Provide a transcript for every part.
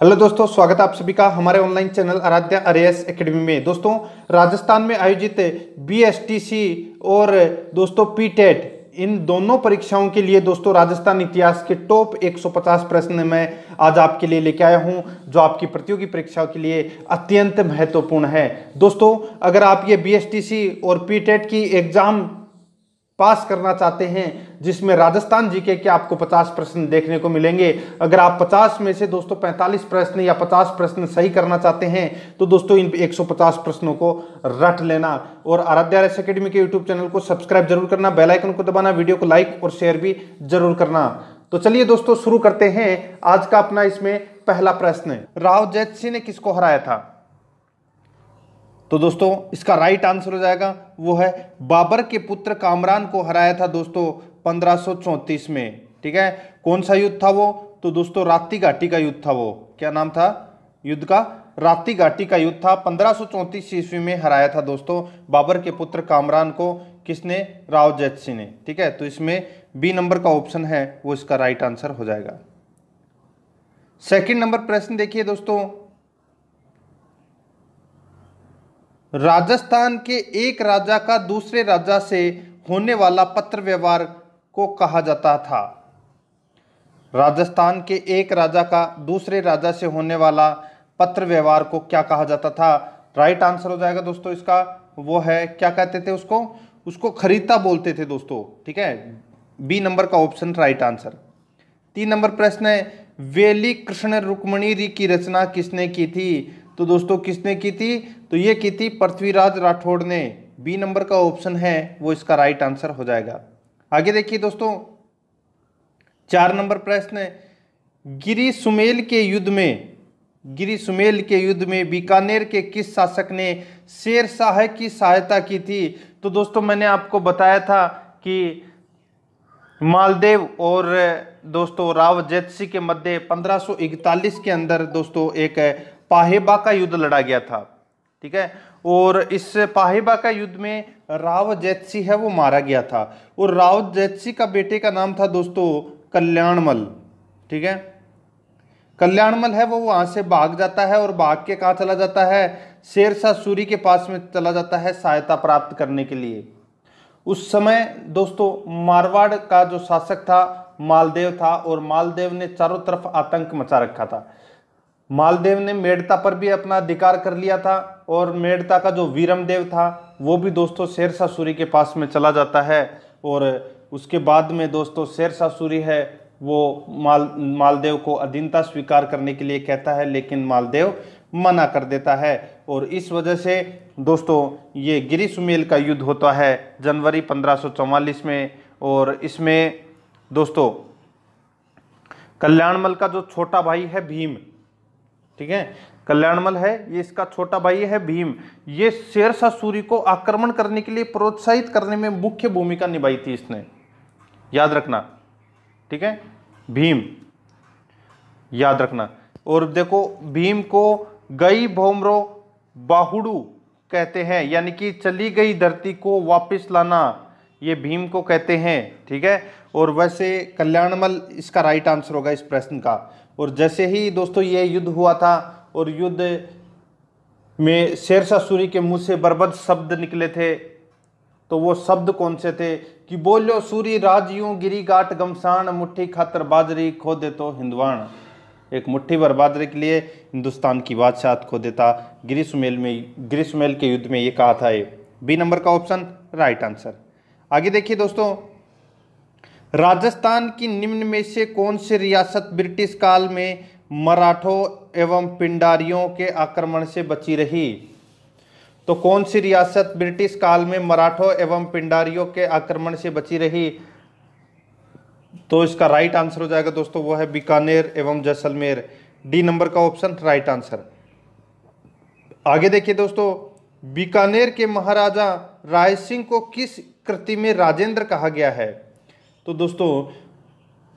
Hello दोस्तों, स्वागत है आप सभी का हमारे online channel Aaradhya RAS academy में। दोस्तों, राजस्थान में आयोजित बीएसटीसी और दोस्तों पीटेट इन दोनों परीक्षाओं के लिए दोस्तों राजस्थान इतिहास के टॉप 150 प्रश्न मैं आज आपके लिए लेके आया हूँ, जो आपकी प्रतियोगी परीक्षाओं के लिए अत्यंत महत्वपूर्ण है। दोस्तों, अगर आप ये बीएसटीसी और पीटेट की एग्ज़ाम पास करना चाहते हैं, जिसमें राजस्थान जीके के आपको 50 प्रश्न देखने को मिलेंगे? अगर आप 50 में से दोस्तों 45 प्रश्न या 50 प्रश्न सही करना चाहते हैं तो दोस्तों इन 150 प्रश्नों को रट लेना। और आराध्या रेस अकेडमी के यूट्यूब चैनल को सब्सक्राइब ज़रूर करना, बेल आइकन को दबाना, वीडियो को लाइक और शेयर भी ज़रूर करना। तो चलिए दोस्तों शुरू करते हैं आज का अपना इसमें पहला प्रश्न। राव जैत सिंह ने किसको हराया था? तो दोस्तों, इसका राइट आंसर हो जाएगा, वो है, बाबर के पुत्र कामरान को हराया था दोस्तों 1534 में, ठीक है? कौन सा युद्ध था वो? तो दोस्तों, रात्रि घाटी का युद्ध था वो। क्या नाम था? युद्ध का? रात्रि घाटी का युद्ध था, पंद्रह ईस्वी में हराया था दोस्तों बाबर के पुत्र कामरान को, किसने? राव जैत सिंह ने, ठीक है? तो इसमें बी नंबर का ऑप्शन है, वो इसका राइट आंसर हो जाएगा। सेकंड नंबर प्रश्न देखिए दोस्तों राजस्थान के एक राजा का दूसरे राजा से होने वाला पत्र व्यवहार को कहा जाता था। राजस्थान के एक राजा का दूसरे राजा से होने वाला पत्र व्यवहार को क्या कहा जाता था? राइट आंसर हो जाएगा दोस्तों इसका। वो है, क्या कहते थे उसको? उसको खरीदता बोलते थे दोस्तों, ठीक है? बी नंबर का ऑप्शन राइट आंसर तीन नंबर प्रश्न है, वेली कृष्ण रुक्मणी की रचना किसने की थी? तो दोस्तों, किसने की थी? तो ये की थी पृथ्वीराज राठौड़ ने। बी नंबर का ऑप्शन है, वो इसका राइट आंसर हो जाएगा। आगे देखिए दोस्तों, चार नंबर प्रश्न गिरी सुमेल के युद्ध में, गिरी सुमेल के युद्ध में बीकानेर के किस शासक ने शेर शाह की सहायता की थी? तो दोस्तों, मैंने आपको बताया था कि मालदेव और, दोस्तों राव जैतसी के मध्य 1541 के अंदर, दोस्तों, एक पाहेबा का युद्ध लड़ा गया था, ठीक है? और इस पाहेबा का युद्ध में राव जैतसी है, वो मारा गया था। और राव जैतसी का बेटे का नाम था दोस्तों कल्याणमल, ठीक है? कल्याणमल है, वो वहाँ से भाग जाता है और भाग के कहा चला जाता है? शेरशाह सूरी के पास में चला जाता है सहायता प्राप्त करने के लिए। उस समय दोस्तों मारवाड़ का जो शासक था, मालदेव था, और मालदेव ने चारों तरफ़ आतंक मचा रखा था। मालदेव ने मेड़ता पर भी अपना अधिकार कर लिया था और मेड़ता का जो वीरमदेव था, वो भी दोस्तों शेरशाह सूरी के पास में चला जाता है और उसके बाद में दोस्तों शेरशाह सूरी है, वो माल, मालदेव को अधीनता स्वीकार करने के लिए कहता है, लेकिन मालदेव मना कर देता है और इस वजह से दोस्तों ये गिरी सुमेल का युद्ध होता है जनवरी 1544 में और इसमें दोस्तों कल्याणमल का जो छोटा भाई है भीम ठीक है? कल्याणमल है, ये इसका छोटा भाई है भीम। ये शेरशाह सूरी को आक्रमण करने के लिए प्रोत्साहित करने में मुख्य भूमिका निभाई थी इसने। याद रखना, ठीक है? भीम, याद रखना। और देखो, भीम को गई भोमरो बाहुडू कहते हैं, यानी कि चली गई धरती को वापस लाना, ये भीम को कहते हैं, ठीक है? और वैसे कल्याणमल, इसका राइट आंसर होगा इस प्रश्न का। और जैसे ही दोस्तों ये युद्ध हुआ था और युद्ध में शेरशाह सूरी के मुँह से बर्बद शब्द निकले थे तो वो शब्द कौन से थे कि बोलो सूरी राजियों गिरी गाट गमसान मुट्ठी खातर बाजरी खो दे तो हिंदवाण। एक मुट्ठी भर बाजरे के लिए हिंदुस्तान की बादशाह खो देता। गिरीशमेल में, गिरीशमेल के युद्ध में ये कहा था ये। बी नंबर का ऑप्शन, राइट आंसर। आगे देखिए दोस्तों राजस्थान की निम्न में से कौन सी रियासत ब्रिटिश काल में मराठों एवं पिंडारियों के आक्रमण से बची रही? तो कौन सी रियासत ब्रिटिश काल में मराठों एवं पिंडारियों के आक्रमण से बची रही? तो इसका राइट आंसर हो जाएगा दोस्तों, वो है बीकानेर एवं जैसलमेर। डी नंबर का ऑप्शन राइट आंसर आगे देखिए दोस्तों, बीकानेर के महाराजा राय सिंह को किस कृति में राजेंद्र कहा गया है? तो दोस्तों,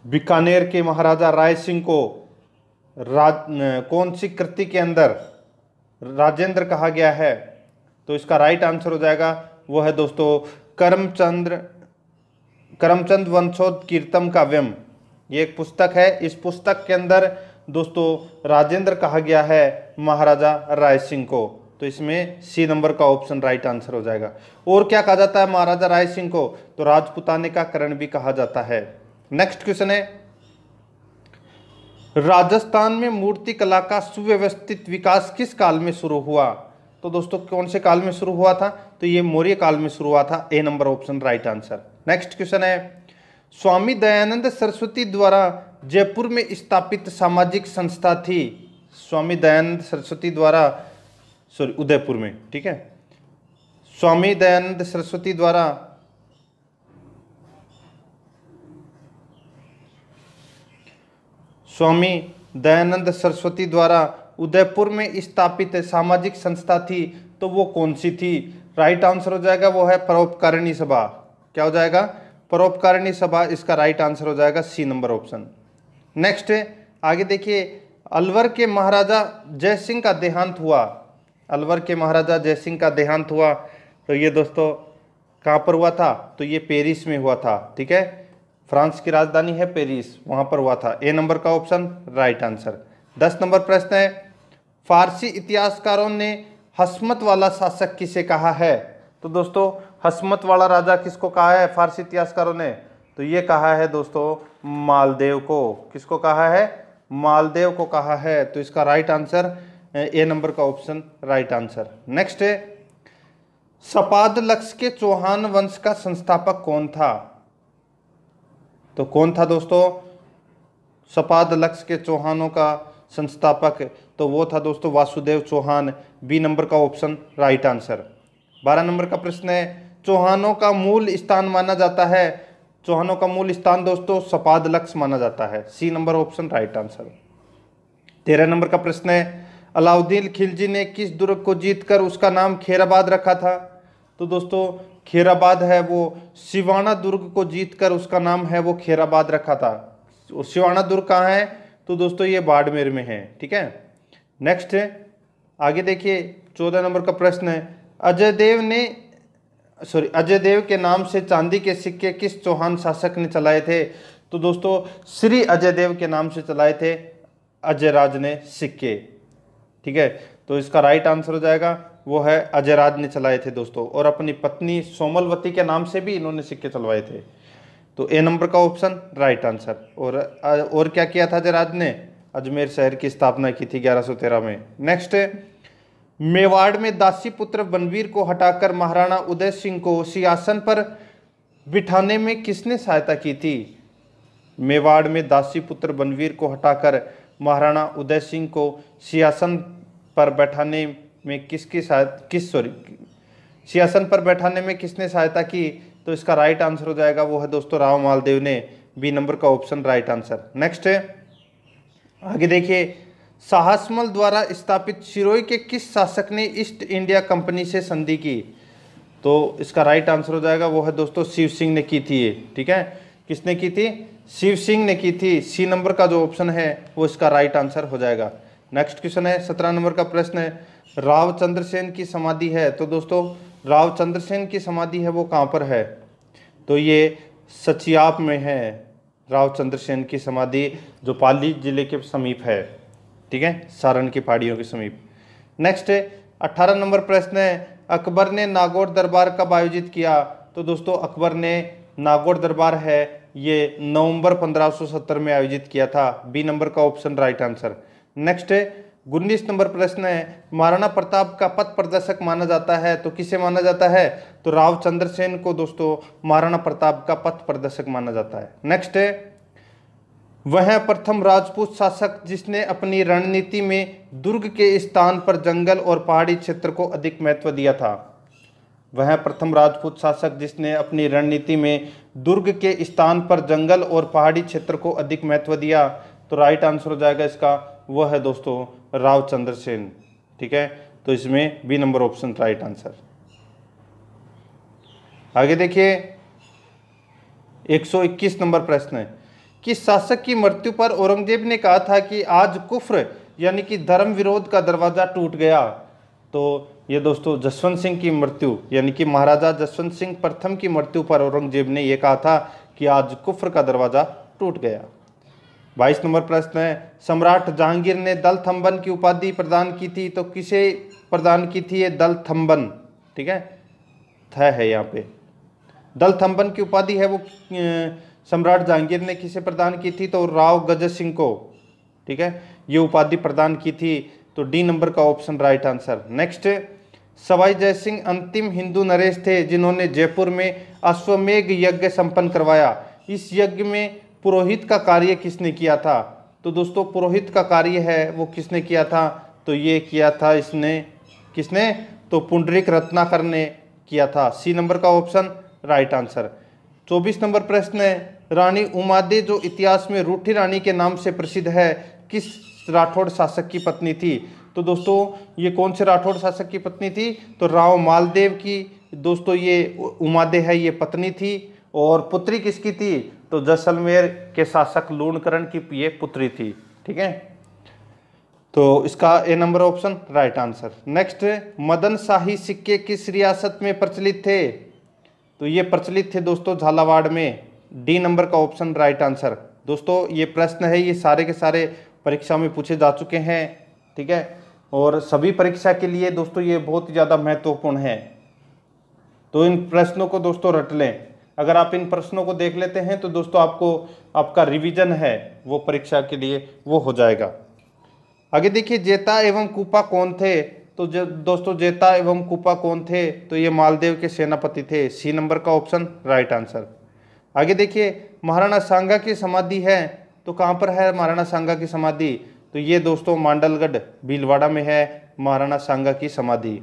बीकानेर के महाराजा राय सिंह को राज कौन सी कृति के अंदर राजेंद्र कहा गया है? तो इसका राइट आंसर हो जाएगा, वो है दोस्तों, करमचंद्र, करमचंद वंशोद कीर्तम काव्यम। ये एक पुस्तक है। इस पुस्तक के अंदर दोस्तों, राजेंद्र कहा गया है महाराजा राय सिंह को। तो इसमें सी नंबर का ऑप्शन राइट आंसर हो जाएगा। और क्या कहा जाता है महाराजा राय सिंह को? तो राजपुताने का करण भी कहा जाता है। नेक्स्ट क्वेश्चन है। राजस्थान में मूर्ति कला का सुव्यवस्थित विकास किस काल में शुरू हुआ? तो दोस्तों, कौन से काल में शुरू हुआ था? तो ये मौर्य काल में शुरू हुआ था। A number option right answer next question है। स्वामी दयानंद सरस्वती द्वारा जयपुर में स्थापित सामाजिक संस्था थी। स्वामी दयानंद सरस्वती द्वारा सॉरी उदयपुर में, ठीक है? स्वामी दयानंद सरस्वती द्वारा स्वामी दयानंद सरस्वती द्वारा उदयपुर में स्थापित सामाजिक संस्था थी तो वो कौन सी थी? राइट आंसर हो जाएगा, वो है परोपकारिणी सभा। क्या हो जाएगा? परोपकारिणी सभा, इसका राइट आंसर हो जाएगा सी नंबर ऑप्शन नेक्स्ट आगे देखिए, अलवर के महाराजा जय सिंह का देहांत हुआ। अलवर के महाराजा जय सिंह का देहांत हुआ। तो ये दोस्तों, कहाँ पर हुआ था? तो ये पेरिस में हुआ था, ठीक है? फ्रांस की राजधानी है पेरिस, वहाँ पर हुआ था। ए नंबर का ऑप्शन, राइट आंसर। दस नंबर प्रश्न है, फारसी इतिहासकारों ने हसमत वाला शासक किसे कहा है? तो दोस्तों, हसमत वाला राजा किसको कहा है? फारसी इतिहासकारों ने। तो ये कहा है दोस्तों, मालदेव को। किसको कहा है? मालदेव को कहा है। तो इसका राइट आंसर, ए नंबर का ऑप्शन, राइट आंसर। नेक्स्ट है, सपाद लक्ष्य के चौहान वंश का संस्थापक कौन था? तो कौन था दोस्तों? सपाद लक्ष्य के चौहानों का संस्थापक। तो वो था दोस्तों वासुदेव चौहान बी नंबर का ऑप्शन राइट आंसर बारह नंबर का प्रश्न है, चौहानों का मूल स्थान माना जाता है। चौहानों का मूल स्थान दोस्तों सपाद लक्ष्य माना जाता है। C number option right answer तेरह नंबर का प्रश्न है, अलाउद्दीन खिलजी ने किस दुर्ग को जीतकर उसका नाम खेराबाद रखा था? तो दोस्तों खेराबाद है वो। सिवाना दुर्ग को जीतकर उसका नाम है वो खेराबाद रखा था। सिवाना दुर्ग कहाँ है? तो दोस्तों ये बाड़मेर में है, ठीक है? नेक्स्ट आगे देखिए, चौदह नंबर का प्रश्न है। अजय देव ने सॉरी अजय देव के नाम से चांदी के सिक्के किस चौहान शासक ने चलाए थे? तो दोस्तों, श्री अजय देव के नाम से चलाए थे अजय राज ने सिक्के, ठीक है? तो इसका राइट आंसर हो जाएगा। वो है अजयराज ने चलाए थे दोस्तों, और अपनी पत्नी सोमलवती के नाम से भी इन्होंने सिक्के चलवाए थे। तो ए नंबर का ऑप्शन, राइट आंसर। और और क्या किया था अजयराज ने? अजमेर शहर की स्थापना की थी 1113 में। नेक्स्ट मेवाड़ में दासी पुत्र बनवीर को हटाकर महाराणा उदय सिंह को सियासन पर बिठाने में किसने सहायता की थी? मेवाड़ में दासी पुत्र बनवीर को हटाकर महाराणा उदय सिंह को सियासन पर बैठाने में किसकी सहायता किस सॉरी सियासन पर बैठाने में किसने सहायता की तो इसका राइट आंसर हो जाएगा, वो है दोस्तों राव मालदेव ने बी नंबर का ऑप्शन राइट आंसर नेक्स्ट है। आगे देखिए। साहसमल द्वारा स्थापित शिरोई के किस शासक ने ईस्ट इंडिया कंपनी से संधि की? तो इसका राइट आंसर हो जाएगा, वो है दोस्तों शिव सिंह ने की थी ठीक है? किसने की थी? शिव सिंह ने की थी। सी नंबर का जो ऑप्शन है, वो इसका राइट आंसर हो जाएगा। नेक्स्ट क्वेश्चन है, सत्रह नंबर का प्रश्न है राव चंद्रसेन की समाधि है। तो दोस्तों राव चंद्रसेन की समाधि है, वो कहाँ पर है? तो ये सचियाप में है राव चंद्रसेन की समाधि, जो पाली ज़िले के समीप है। ठीक है? सारण की पहाड़ियों के समीप। नेक्स्ट है अट्ठारह नंबर प्रश्न है, अकबर ने नागौर दरबार कब आयोजित किया? तो दोस्तों, अकबर ने नागौर दरबार है, ये नवंबर 1570 में आयोजित किया था। बी नंबर का ऑप्शन राइट आंसर नेक्स्ट है उन्नीस नंबर प्रश्न है, महाराणा प्रताप का पथ प्रदर्शक माना जाता है तो किसे माना जाता है? तो राव चंद्रसेन को दोस्तों, महाराणा प्रताप का पथ प्रदर्शक माना जाता है। नेक्स्ट है, वह प्रथम राजपूत शासक जिसने अपनी रणनीति में दुर्ग के स्थान पर जंगल और पहाड़ी क्षेत्र को अधिक महत्व दिया था। वह प्रथम राजपूत शासक जिसने अपनी रणनीति में दुर्ग के स्थान पर जंगल और पहाड़ी क्षेत्र को अधिक महत्व दिया। तो राइट आंसर हो जाएगा इसका वह है दोस्तों राव चंद्रसेन ठीक है? तो इसमें B number option right answer आगे देखिए 121 नंबर प्रश्न है। कि शासक की मृत्यु पर औरंगज़ेब ने कहा था कि आज कुफ्र, यानी कि धर्म विरोध का दरवाज़ा टूट गया। तो ये दोस्तों जसवंत सिंह की मृत्यु, यानी कि महाराजा जसवंत सिंह प्रथम की मृत्यु पर औरंगज़ेब ने यह कहा था कि आज कुफ्र का दरवाज़ा टूट गया। बाईस नंबर प्रश्न है, सम्राट जहांगीर ने दल थम्बन की उपाधि प्रदान की थी तो किसे प्रदान की थी ये दल थम्बन ठीक है? थ है यहाँ पे। दल थम्बन की उपाधि है वो सम्राट जहांगीर ने किसे प्रदान की थी? तो राव गजत सिंह को। ठीक है? ये उपाधि प्रदान की थी तो डी नंबर का option right answer. Next, Sawai Jai Singh अंतिम हिंदू नरेश थे, जिन्होंने जयपुर में अश्वमेघ यज्ञ संपन्न करवाया। इस यज्ञ में पुरोहित का कार्य किसने किया था? तो दोस्तों, पुरोहित का कार्य है, वो किसने किया था? तो ये किया था इसने, किसने? तो पुंडरिक रत्नाकर ने किया था। सी नंबर का ऑप्शन, राइट आंसर। चौबीस नंबर प्रश्न है, रानी उमादे, जो इतिहास में रूठी रानी के नाम से प्रसिद्ध है, किस राठौड़ शासक की पत्नी थी? तो दोस्तों, ये कौन से राठौड़ शासक की पत्नी थी? तो राव मालदेव की। दोस्तों, ये उमादे है, ये पत्नी थी। और पुत्री किसकी थी? तो जैसलमेर के शासक लूणकरण की ये पुत्री थी, ठीक है? तो इसका A number option right answer next Madan Shahi सिक्के किस रियासत में प्रचलित थे? तो ये प्रचलित थे दोस्तों झालावाड़ में। डी नंबर का ऑप्शन राइट आंसर दोस्तों, ये प्रश्न है, ये सारे के सारे परीक्षा में पूछे जा चुके हैं, ठीक है? और सभी परीक्षा के लिए दोस्तों ये बहुत ज़्यादा महत्वपूर्ण है। तो इन प्रश्नों को दोस्तों रट लें। अगर आप इन प्रश्नों को देख लेते हैं तो दोस्तों आपको आपका रिवीजन है, वो परीक्षा के लिए वो हो जाएगा। आगे देखिए, जेता एवं कूपा कौन थे? तो दोस्तों, जेता एवं कूपा कौन थे? तो ये मालदेव के सेनापति थे। सी नंबर का ऑप्शन राइट आंसर आगे देखिए, महाराणा सांगा की समाधि है। तो कहाँ पर है महाराणा सांगा की समाधि? तो ये दोस्तों, मांडलगढ़, भीलवाड़ा में है महाराणा सांगा की समाधि।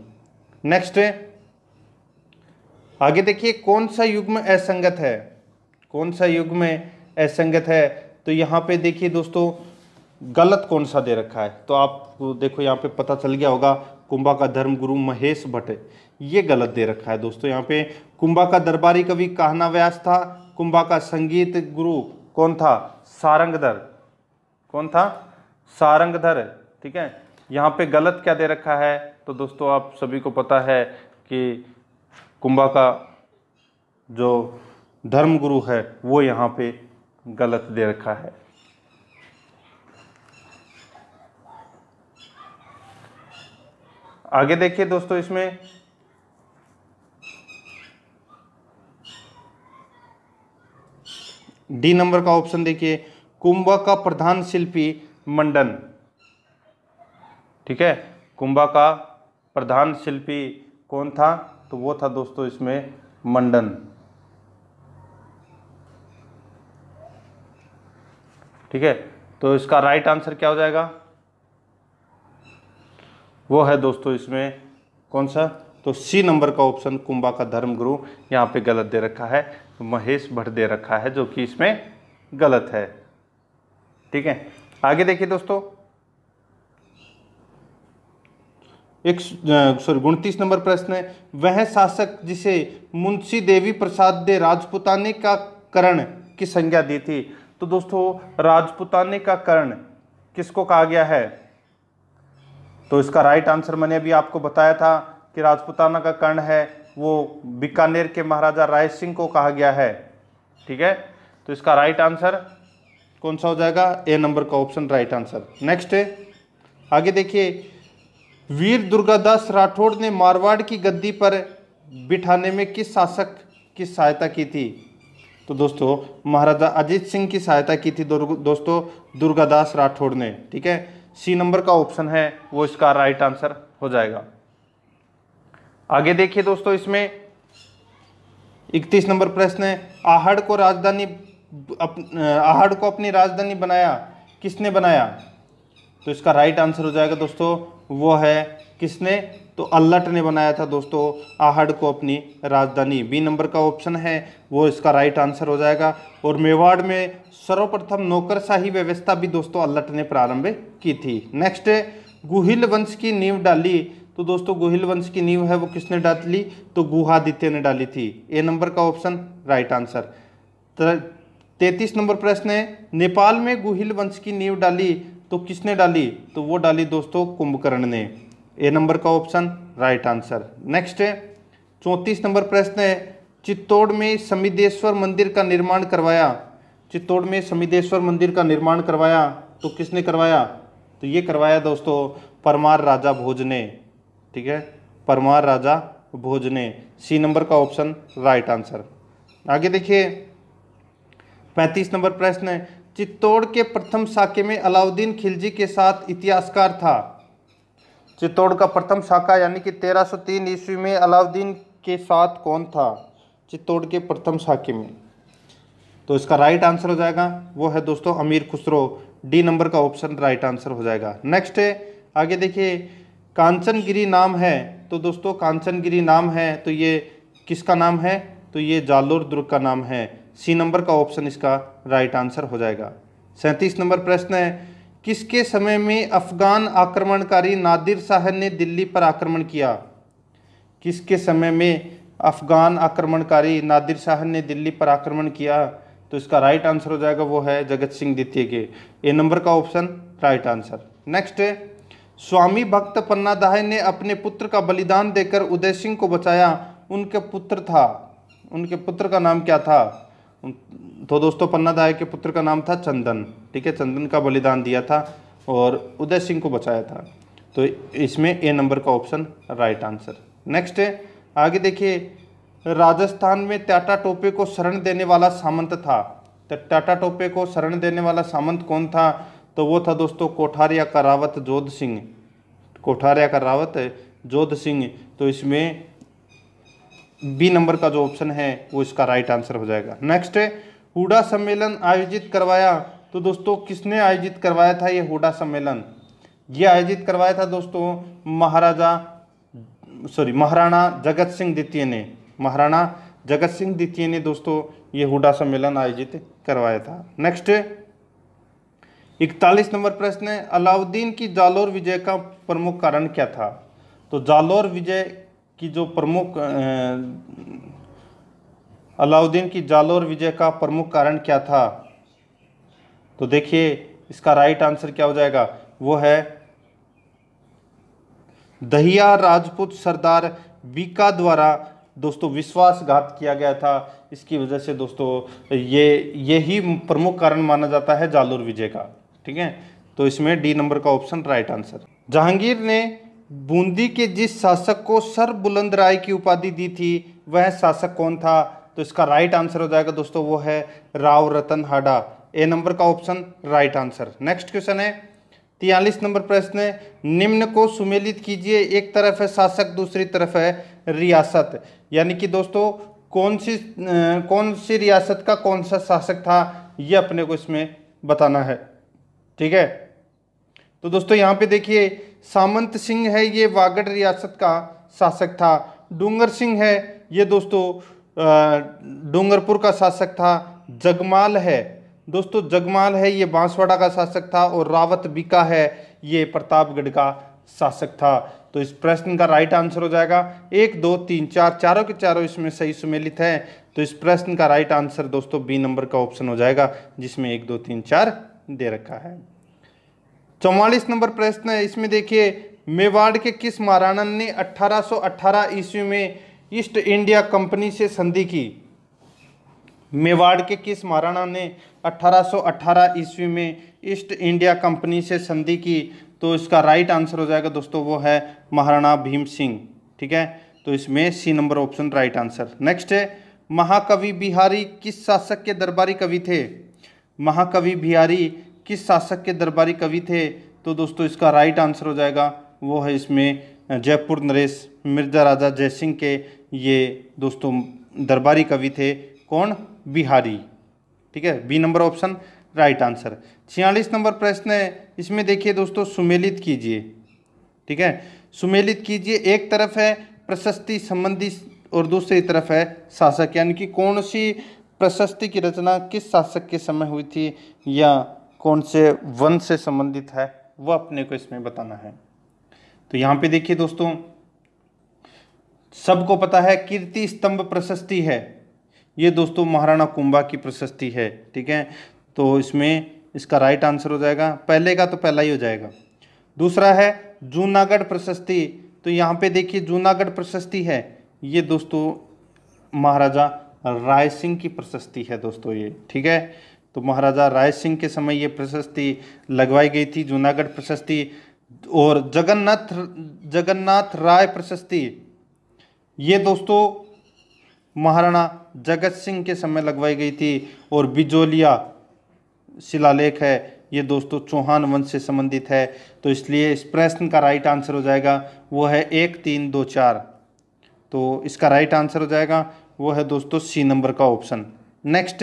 नेक्स्ट आगे देखिए, कौन सा युग में असंगत है? कौन सा युग में असंगत है? तो यहाँ पे देखिए दोस्तों, गलत कौन सा दे रखा है? तो आप देखो, यहाँ पे पता चल गया होगा, कुंभा का धर्म गुरु महेश भट्ट। ये गलत दे रखा है दोस्तों, यहाँ पे कुंभा का दरबारी कवि कहना व्यास था, कुंभा का संगीत गुरु कौन था? सारंगधर। कौन था? सारंगधर, ठीक है? यहाँ पे गलत क्या दे रखा है? तो दोस्तों, आप सभी को पता है कि कुंभा का जो धर्म गुरु है, वो यहाँ पे गलत दे रखा है। आगे देखिए दोस्तों इसमें। डी नंबर का ऑप्शन देखिए, कुंभा का प्रधान शिल्पी मंडन। ठीक है? कुंभा का प्रधान शिल्पी कौन था? तो वो था दोस्तों इसमें मंडन। ठीक है? तो इसका राइट आंसर क्या हो जाएगा? वो है दोस्तों इसमें कौन सा? तो सी नंबर का ऑप्शन कुंभा का धर्म गुरु यहाँ पे गलत दे रखा है। तो महेश भट्ट दे रखा है, जो कि इसमें गलत है। ठीक है? आगे देखिए दोस्तों। एक सॉरी उनतीस नंबर प्रश्न है। वह शासक जिसे मुंशी देवी प्रसाद दे राजपुताने का करण की संज्ञा दी थी। तो दोस्तों, राजपुताने का कर्ण किसको कहा गया है? तो इसका राइट आंसर मैंने अभी आपको बताया था कि राजपुताना का कर्ण है। वो बीकानेर के महाराजा राय सिंह को कहा गया है। ठीक है? तो इसका राइट आंसर कौन सा हो जाएगा? ए नंबर का ऑप्शन राइट आंसर नेक्स्ट आगे देखिए वीर दुर्गादास राठौड़ ने मारवाड़ की गद्दी पर बिठाने में किस शासक की सहायता की थी? तो दोस्तों, महाराजा अजीत सिंह की सहायता की थी दोस्तों, दुर्गादास राठौड़ ने, ठीक है? सी नंबर का ऑप्शन है, वो इसका राइट आंसर हो जाएगा। आगे देखिए दोस्तों, इसमें इकतीस नंबर प्रश्न है, आहड़ को राजधानी आहड़ को अपनी राजधानी बनाया, किसने बनाया? तो इसका राइट आंसर हो जाएगा दोस्तों वो है किसने? तो अल्लट ने बनाया था दोस्तों, आहड़ को अपनी राजधानी। बी नंबर का ऑप्शन है, वो इसका राइट आंसर हो जाएगा। और मेवाड़ में सर्वप्रथम नौकरशाही व्यवस्था भी दोस्तों अल्लट ने प्रारंभ की थी। नेक्स्ट गुहिल वंश की नींव डाली। तो दोस्तों, गुहिल वंश की नींव है, वो किसने डाली तो गुहादित्य ने डाली थी। ए नंबर का ऑप्शन राइट आंसर तैतीस नंबर प्रश्न है, नेपाल में गुहिल वंश की नींव डाली। तो किसने डाली? तो वो डाली दोस्तों कुंभकर्ण ने। ए नंबर का ऑप्शन राइट आंसर नेक्स्ट है, चौंतीस नंबर प्रश्न है, चित्तौड़ में समिदेश्वर मंदिर का निर्माण करवाया। चित्तौड़ में समिदेश्वर मंदिर का निर्माण करवाया तो किसने करवाया? तो ये करवाया दोस्तों परमार राजा भोज ने ठीक है, परमार राजा भोज ने सी नंबर का ऑप्शन राइट आंसर आगे देखिए, पैंतीस नंबर प्रश्न है चित्तौड़ के प्रथम शाखे में अलाउद्दीन खिलजी के साथ इतिहासकार था। चित्तौड़ का प्रथम शाखा यानी कि 1303 ईस्वी में अलाउद्दीन के साथ कौन था? चित्तौड़ के प्रथम शाखे में। तो इसका राइट आंसर हो जाएगा। वो है दोस्तों अमीर खुसरो। डी नंबर का ऑप्शन राइट आंसर हो जाएगा। नेक्स्ट है। आगे देखिए। कांचनगिरी नाम है। तो दोस्तों कांचनगिरी नाम है। तो ये किसका नाम है? तो ये जालोर दुर्ग का नाम है। सी नंबर का ऑप्शन इसका राइट आंसर हो जाएगा। सैंतीस नंबर प्रश्न है, किसके समय में अफगान आक्रमणकारी नादिर शाह ने दिल्ली पर आक्रमण किया? किसके समय में अफगान आक्रमणकारी नादिर शाह ने दिल्ली पर आक्रमण किया? तो इसका राइट आंसर हो जाएगा, वो है जगत सिंह द्वितीय के। ए नंबर का ऑप्शन राइट आंसर नेक्स्ट है, स्वामी भक्त पन्ना दाहे ने अपने पुत्र का बलिदान देकर उदय सिंह को बचाया। उनके पुत्र था, उनके पुत्र का नाम क्या था? तो दोस्तों पन्ना दाहे के पुत्र का नाम था चंदन, ठीक है? चंदन का बलिदान दिया था और उदय सिंह को बचाया था। तो इसमें ए नंबर का ऑप्शन राइट आंसर नेक्स्ट है, आगे देखिए, राजस्थान में टाटा टोपे को शरण देने वाला सामंत था। तो टाटा टोपे को शरण देने वाला सामंत कौन था? तो वो था दोस्तों कोठारिया का रावत जोध सिंह। कोठारिया का रावत जोध सिंह। तो इसमें बी नंबर का जो ऑप्शन है, वो इसका राइट आंसर हो जाएगा। नेक्स्ट है, हुडा सम्मेलन आयोजित करवाया। तो दोस्तों, किसने आयोजित करवाया था ये हुडा सम्मेलन? ये आयोजित करवाया था दोस्तों, महाराजा सॉरी महाराणा जगत सिंह द्वितीय ने। महाराणा जगत सिंह द्वितीय ने दोस्तों, ये हुडा सम्मेलन आयोजित करवाया था। नेक्स्ट इकतालीस नंबर प्रश्न है, अलाउद्दीन की जालोर विजय का प्रमुख कारण क्या था? तो जालोर विजय की जो प्रमुख अलाउद्दीन की जालोर विजय का प्रमुख कारण क्या था? तो देखिए, इसका राइट आंसर क्या हो जाएगा? वो है, दहिया राजपूत सरदार बीका द्वारा, दोस्तों, विश्वासघात किया गया था। इसकी वजह से, दोस्तों, ये यही प्रमुख कारण माना जाता है जालोर विजय का। ठीक है? तो इसमें डी नंबर का ऑप्शन राइट आंसर जहांगीर ने बूंदी के जिस शासक को सर बुलंद राय की उपाधि दी थी, वह शासक कौन था? तो इसका राइट आंसर हो जाएगा दोस्तों, वो है राव रतन हाडा। ए नंबर का option right answer next question है, तियालीस नंबर प्रश्न निम्न को सुमेलित कीजिए, एक तरफ़ है शासक, दूसरी तरफ़ है रियासत। यानी कि दोस्तों, कौन सी कौन सी रियासत का कौन सा शासक था, ये अपने को इसमें बताना है। ठीक है? तो दोस्तों, यहाँ पे देखिए सामंत सिंह है ये वागड़ रियासत का शासक था। डूंगर सिंह है ये दोस्तों डूंगरपुर का शासक था। जगमाल है दोस्तों, जगमाल है ये बांसवाड़ा का शासक था और रावत बिका है ये प्रतापगढ़ का शासक था। तो इस प्रश्न का राइट आंसर हो जाएगा। एक, दो, तीन, चार, चारों के चारों इसमें सही सुमेलित है। तो इस प्रश्न का राइट आंसर दोस्तों बी नंबर का ऑप्शन हो जाएगा, जिसमें एक, दो, तीन, चार दे रखा है। चौवालीस नंबर प्रश्न है। इसमें देखिए, मेवाड़ के किस महाराणा ने 1818 ईस्वी में ईस्ट इंडिया कंपनी से संधि की? मेवाड़ के किस महाराणा ने 1818 ईस्वी में ईस्ट इंडिया कंपनी से संधि की? तो इसका राइट आंसर हो जाएगा दोस्तों, वो है महाराणा भीम सिंह ठीक है? तो इसमें C number option right answer next है, महाकवि बिहारी किस शासक के दरबारी कवि थे? महाकवि बिहारी किस शासक के दरबारी कवि थे? तो दोस्तों, इसका राइट आंसर हो जाएगा। वो है इसमें जयपुर नरेश मिर्ज़ा राजा जयसिंह के ये दोस्तों दरबारी कवि थे। कौन? बिहारी। ठीक है? B number option right answer छियालीस नंबर प्रश्न है। इसमें देखिए दोस्तों, सुमेलित कीजिए। ठीक है? सुमेलित कीजिए। एक तरफ़ है प्रशस्ति संबंधी और दूसरी तरफ़ है शासक। यानी कि कौन सी प्रशस्ति की रचना किस शासक के समय हुई थी या कौन से वन से संबंधित है, वह अपने को इसमें बताना है। तो यहाँ पे देखिए दोस्तों, सबको पता है कीर्ति स्तंभ प्रशस्ति है। ये दोस्तों महाराणा कुंभा की प्रशस्ति है, ठीक है? तो इसमें इसका राइट आंसर हो जाएगा। पहले का तो पहला ही हो जाएगा। दूसरा है जूनागढ़ प्रशस्ति। तो यहाँ पे देखिए जूनागढ़ प्रशस्ति है। ये दोस्तों महाराजा राय सिंह की प्रशस्ति है दोस्तों ये, ठीक है? तो महाराजा राय सिंह के समय ये प्रशस्ति लगवाई गई थी, जूनागढ़ प्रशस्ति, और जगन्नाथ जगन्नाथ राय प्रशस्ति। ये दोस्तों, महाराणा जगत सिंह के समय लगवाई गई थी, और बिजोलिया शिलालेख है, ये दोस्तों चौहान वंश से संबंधित है तो इसलिए इस प्रश्न का राइट आंसर हो जाएगा, वो है एक, तीन, दो, चार। तो इसका राइट आंसर हो जाएगा, वो है दोस्तों सी नंबर का ऑप्शन नेक्स्ट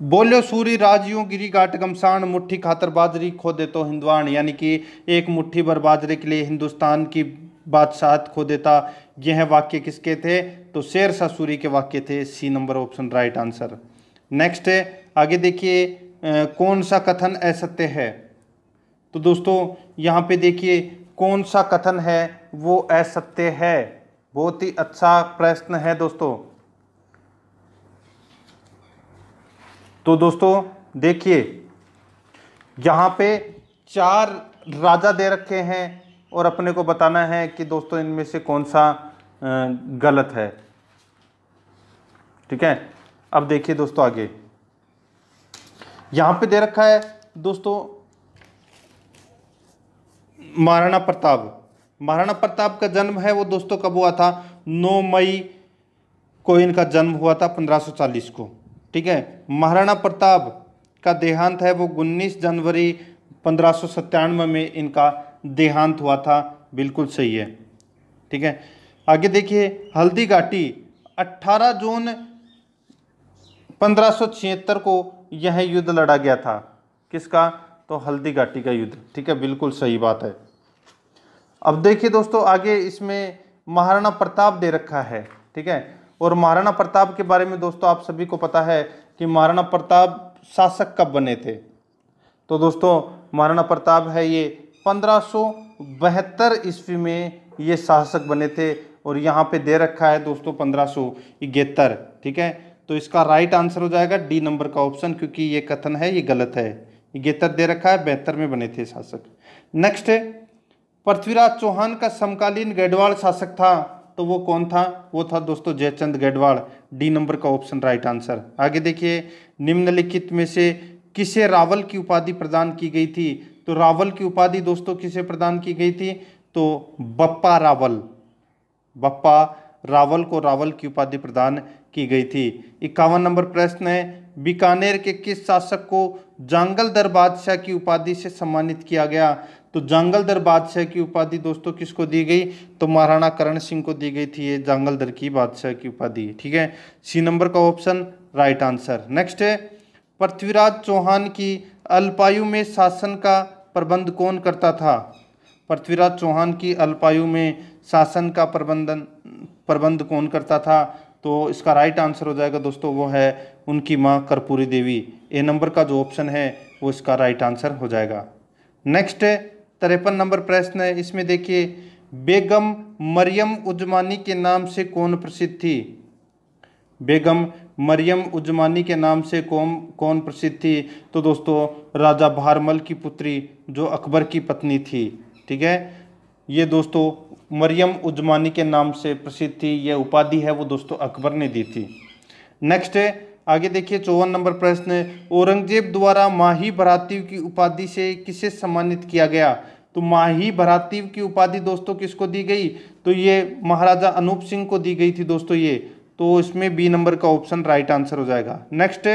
बोलो सूरी राजियों गिरी घाट गमसान मुट्ठी खातर बाजरी खो दे तो हिंदवान। यानी कि एक मुट्ठी भर बाजरे के लिए हिंदुस्तान की बादशाह खो देता यह वाक्य किसके थे? तो शेर शाह सूरी के वाक्य थे। C number option, right answer. Next है, आगे देखिए कौन सा कथन असत्य है? तो दोस्तों, यहाँ पे देखिए, कौन सा कथन है वो असत्य है? बहुत ही अच्छा प्रश्न है दोस्तों। तो दोस्तों, देखिए, यहाँ पे चार राजा दे रखे हैं और अपने को बताना है कि दोस्तों, इनमें से कौन सा गलत है। ठीक है? अब देखिए दोस्तों आगे। यहाँ पे दे रखा है, दोस्तों, महाराणा प्रताप। महाराणा प्रताप का जन्म है वो दोस्तों कब हुआ था? 9 मई को इनका जन्म हुआ था 1540 को। ठीक है? महाराणा प्रताप का देहांत है वो 19 जनवरी पंद्रह में इनका देहांत हुआ था। बिल्कुल सही है। ठीक है? आगे देखिए, हल्दी घाटी 18 जून पंद्रह को यह युद्ध लड़ा गया था। किसका? तो हल्दी घाटी का युद्ध। ठीक है? बिल्कुल सही बात है। अब देखिए दोस्तों, आगे इसमें महाराणा प्रताप दे रखा है। ठीक है? और महाराणा प्रताप के बारे में दोस्तों आप सभी को पता है कि महाराणा प्रताप शासक कब बने थे। तो दोस्तों, महाराणा प्रताप है ये पंद्रह ईस्वी में ये शासक बने थे और यहाँ पे दे रखा है दोस्तों पंद्रह ठीक है? तो इसका राइट आंसर हो जाएगा डी नंबर का ऑप्शन क्योंकि ये कथन है, ये गलत है। गेतर दे रखा है बेहतर में बने थे शासक। नेक्स्ट पृथ्वीराज चौहान का समकालीन गढ़वाल शासक था। तो वो कौन था? वो था दोस्तों जयचंद गढ़वाल डी नंबर का ऑप्शन राइट आंसर आगे देखिए, निम्नलिखित में से किसे रावल की उपाधि प्रदान की गई थी? तो रावल की उपाधि दोस्तों किसे प्रदान की गई थी? तो बप्पा रावल। बप्पा रावल को रावल की उपाधि प्रदान की गई थी। इक्यावन नंबर प्रश्न है बीकानेर के किस शासक को जांगलदर बादशाह की उपाधि से सम्मानित किया गया? तो जांगलदर बादशाह की उपाधि दोस्तों किसको दी गई? तो महाराणा करण सिंह को दी गई थी ये जांगलदर की बादशाह की उपाधि, ठीक है? सी नंबर का ऑप्शन, राइट आंसर। नेक्स्ट है, पृथ्वीराज चौहान की अल्पायु में शासन का प्रबंध कौन करता था? पृथ्वीराज चौहान की अल्पायु में शासन का प्रबंधन, प्रबंध कौन करता था? तो इसका राइट आंसर हो जाएगा दोस्तों, वो है उनकी माँ कर्पूरी देवी। ए नंबर का जो ऑप्शन है, वो इसका राइट आंसर हो जाएगा। नेक्स्ट तिरपन नंबर प्रश्न है। इसमें देखिए, बेगम मरियम उजमानी के नाम से कौन प्रसिद्ध थी? बेगम मरियम उजमानी के नाम से कौन कौन प्रसिद्ध थी? तो दोस्तों, राजा भारमल की पुत्री, जो अकबर की पत्नी थी। ठीक है? ये दोस्तों मरियम उजमानी के नाम से प्रसिद्ध थी यह उपाधि है वो दोस्तों अकबर ने दी थी। नेक्स्ट है, आगे देखिए चौवन नंबर प्रश्न, औरंगज़ेब द्वारा माही भरातीव की उपाधि से किसे सम्मानित किया गया? तो माही भरातीव की उपाधि दोस्तों किसको दी गई? तो ये महाराजा अनूप सिंह को दी गई थी दोस्तों ये। तो इसमें बी नंबर का ऑप्शन राइट आंसर हो जाएगा। नेक्स्ट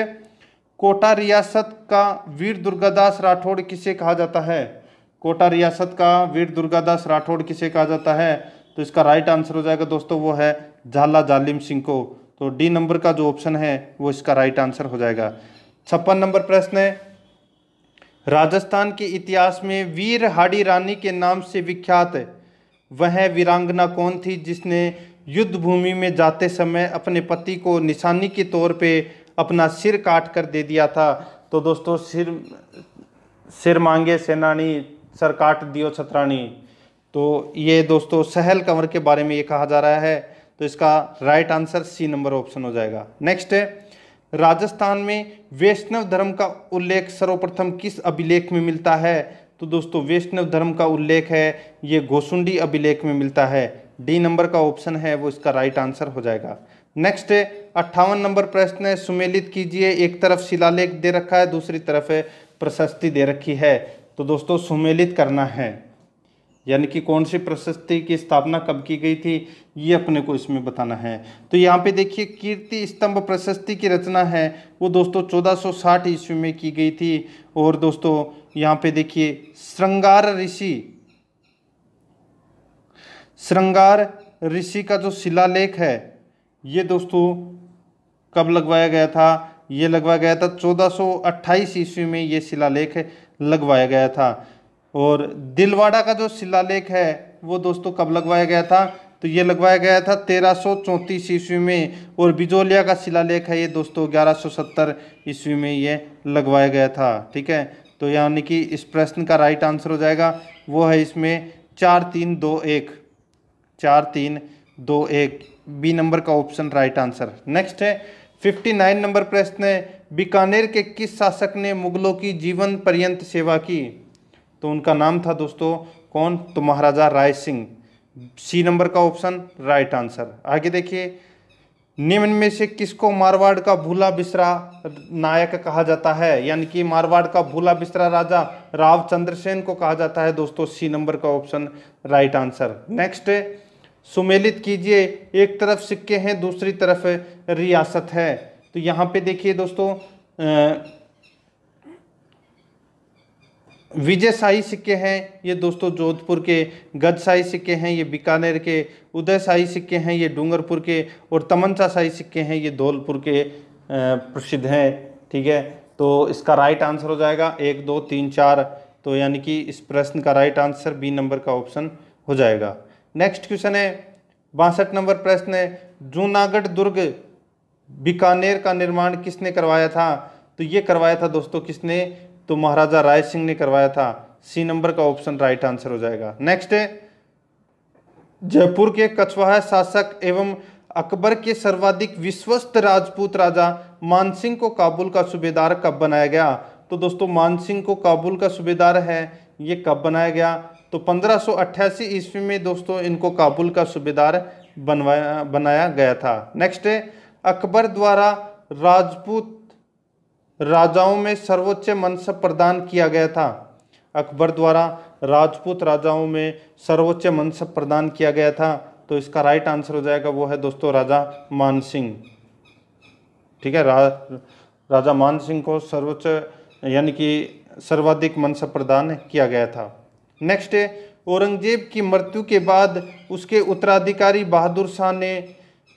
कोटा रियासत का वीर दुर्गादास राठौड़ किसे कहा जाता है? कोटा रियासत का वीर दुर्गादास राठौड़ किसे कहा जाता है? तो इसका राइट आंसर हो जाएगा दोस्तों, वो है झाला जालिम सिंह को। तो डी नंबर का जो ऑप्शन है, वो इसका राइट आंसर हो जाएगा। छप्पन नंबर प्रश्न है, राजस्थान के इतिहास में वीर हाड़ी रानी के नाम से विख्यात वह वीरांगना कौन थी जिसने युद्ध भूमि में जाते समय अपने पति को निशानी के तौर पे अपना सिर काट कर दे दिया था? तो दोस्तों, सिर सिर मांगे सेनानी सरकाट दियो छतरानी। तो ये दोस्तों सहल कंवर के बारे में ये कहा जा रहा है तो इसका right answer C number option हो जाएगा। नेक्स्ट है, राजस्थान में वैष्णव धर्म का उल्लेख सर्वप्रथम किस अभिलेख में मिलता है? तो दोस्तों वैष्णव धर्म का उल्लेख है, ये गोसुंडी अभिलेख में मिलता है। डी नंबर का ऑप्शन है, वो इसका राइट आंसर हो जाएगा। नेक्स्ट है, अट्ठावन नंबर प्रश्न है, सुमेलित कीजिए, एक तरफ़ शिलालेख दे रखा है, दूसरी तरफ़ है, प्रशस्ति दे रखी है। तो दोस्तों, सुमेलित करना है। यानी कि कौन सी प्रशस्ति की स्थापना कब की गई थी, ये अपने को इसमें बताना है। तो यहाँ पे देखिए, कीर्ति स्तंभ प्रशस्ति की रचना है। वो दोस्तों 1460 ईस्वी में की गई थी। और दोस्तों, यहाँ पे देखिए, श्रृंगार ऋषि। श्रृंगार ऋषि का जो शिलालेख है, ये दोस्तों, कब लगवाया गया था? ये लगवाया गया था 1428 ईस्वी में ये शिलालेख लगवाया गया था। और दिलवाड़ा का जो शिलालेख है, वो दोस्तों कब लगवाया गया था? तो ये लगवाया गया था तेरह सौ चौंतीस ईस्वी में, और बिजोलिया का शिलालेख है ये दोस्तों ग्यारह सौ सत्तर ईस्वी में ये लगवाया गया था, ठीक है? तो यानी कि इस प्रश्न का राइट आंसर हो जाएगा, वो है इसमें चार तीन दो एक, चार तीन दो एक, बी नंबर का ऑप्शन राइट आंसर। नेक्स्ट है फिफ्टी नाइन नंबर प्रश्न है, बीकानेर के किस शासक ने मुगलों की जीवन पर्यंत सेवा की? तो उनका नाम था दोस्तों, कौन? तो महाराजा राय सिंह। सी नंबर का ऑप्शन, राइट आंसर। आगे देखिए, निम्न में से किसको मारवाड़ का भूला बिसरा नायक कहा जाता है? यानी कि मारवाड़ का भूला बिसरा राजा राव चंद्रसेन को कहा जाता है दोस्तों, सी नंबर का ऑप्शन, राइट आंसर। नेक्स्ट सुमेलित कीजिए, एक तरफ़ सिक्के हैं, दूसरी तरफ़ रियासत है। तो यहाँ पे देखिए दोस्तों विजय शाही सिक्के हैं, ये दोस्तों जोधपुर के, गज शाही सिक्के हैं, ये बीकानेर के, उदय शाही सिक्के हैं, ये डूंगरपुर के, और तमंचा शाही सिक्के हैं, ये धौलपुर के प्रसिद्ध हैं, ठीक है? तो इसका राइट आंसर हो जाएगा, एक, दो, तीन, चार तो यानी कि इस प्रश्न का राइट आंसर बी नंबर का ऑप्शन हो जाएगा। नेक्स्ट क्वेश्चन है, बासठ नंबर प्रश्न है, जूनागढ़ दुर्ग बीकानेर का निर्माण किसने करवाया था? तो ये करवाया था दोस्तों किसने? तो महाराजा राय सिंह ने करवाया था। सी नंबर का ऑप्शन राइट आंसर हो जाएगा। नेक्स्ट है, जयपुर के कछवाहा शासक एवं अकबर के सर्वाधिक विश्वस्त राजपूत राजा मानसिंह को काबुल का सूबेदार कब बनाया गया? तो दोस्तों मानसिंह को काबुल का सूबेदार है, ये कब बनाया गया? तो पंद्रह ईस्वी में दोस्तों इनको काबुल का सूबेदार बनवाया बनाया गया था। नेक्स्ट है अकबर द्वारा राजपूत राजाओं में सर्वोच्च मनसब प्रदान किया गया था। अकबर द्वारा राजपूत राजाओं में सर्वोच्च मनसब प्रदान किया गया था। तो इसका राइट आंसर हो जाएगा वो है दोस्तों राजा मान सिंह। ठीक है रा, राजा मान सिंह को सर्वोच्च यानी कि सर्वाधिक मनसब प्रदान किया गया था। नेक्स्ट औरंगज़ेब की मृत्यु के बाद उसके उत्तराधिकारी बहादुर शाह ने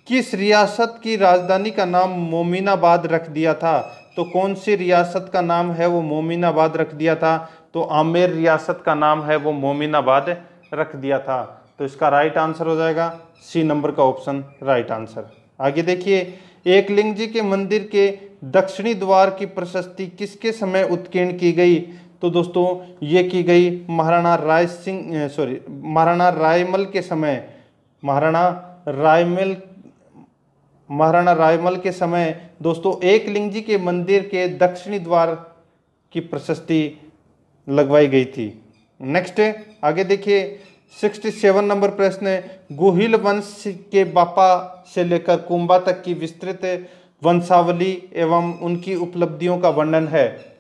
किस रियासत की राजधानी का नाम मोमिनाबाद रख दिया था? तो कौन सी रियासत का नाम है वो मोमिनाबाद रख दिया था? तो आमेर रियासत का नाम है वो मोमिनाबाद रख दिया था। तो इसका राइट आंसर हो जाएगा। सी नंबर का ऑप्शन राइट आंसर आगे देखिए, एक लिंग जी के मंदिर के दक्षिणी द्वार की प्रशस्ति किसके समय उत्कीर्ण की गई? तो दोस्तों, ये की गई महाराणा राय सिंह सॉरी महाराणा रायमल के समय, महाराणा रायमल महाराणा रायमल के समय दोस्तों, एक लिंग जी के मंदिर के दक्षिणी द्वार की प्रशस्ति लगवाई गई थी। नेक्स्ट आगे देखिए सिक्सटी सेवन नंबर प्रश्न, गोहिल वंश के बापा से लेकर कुंभा तक की विस्तृत वंशावली एवं उनकी उपलब्धियों का वर्णन है।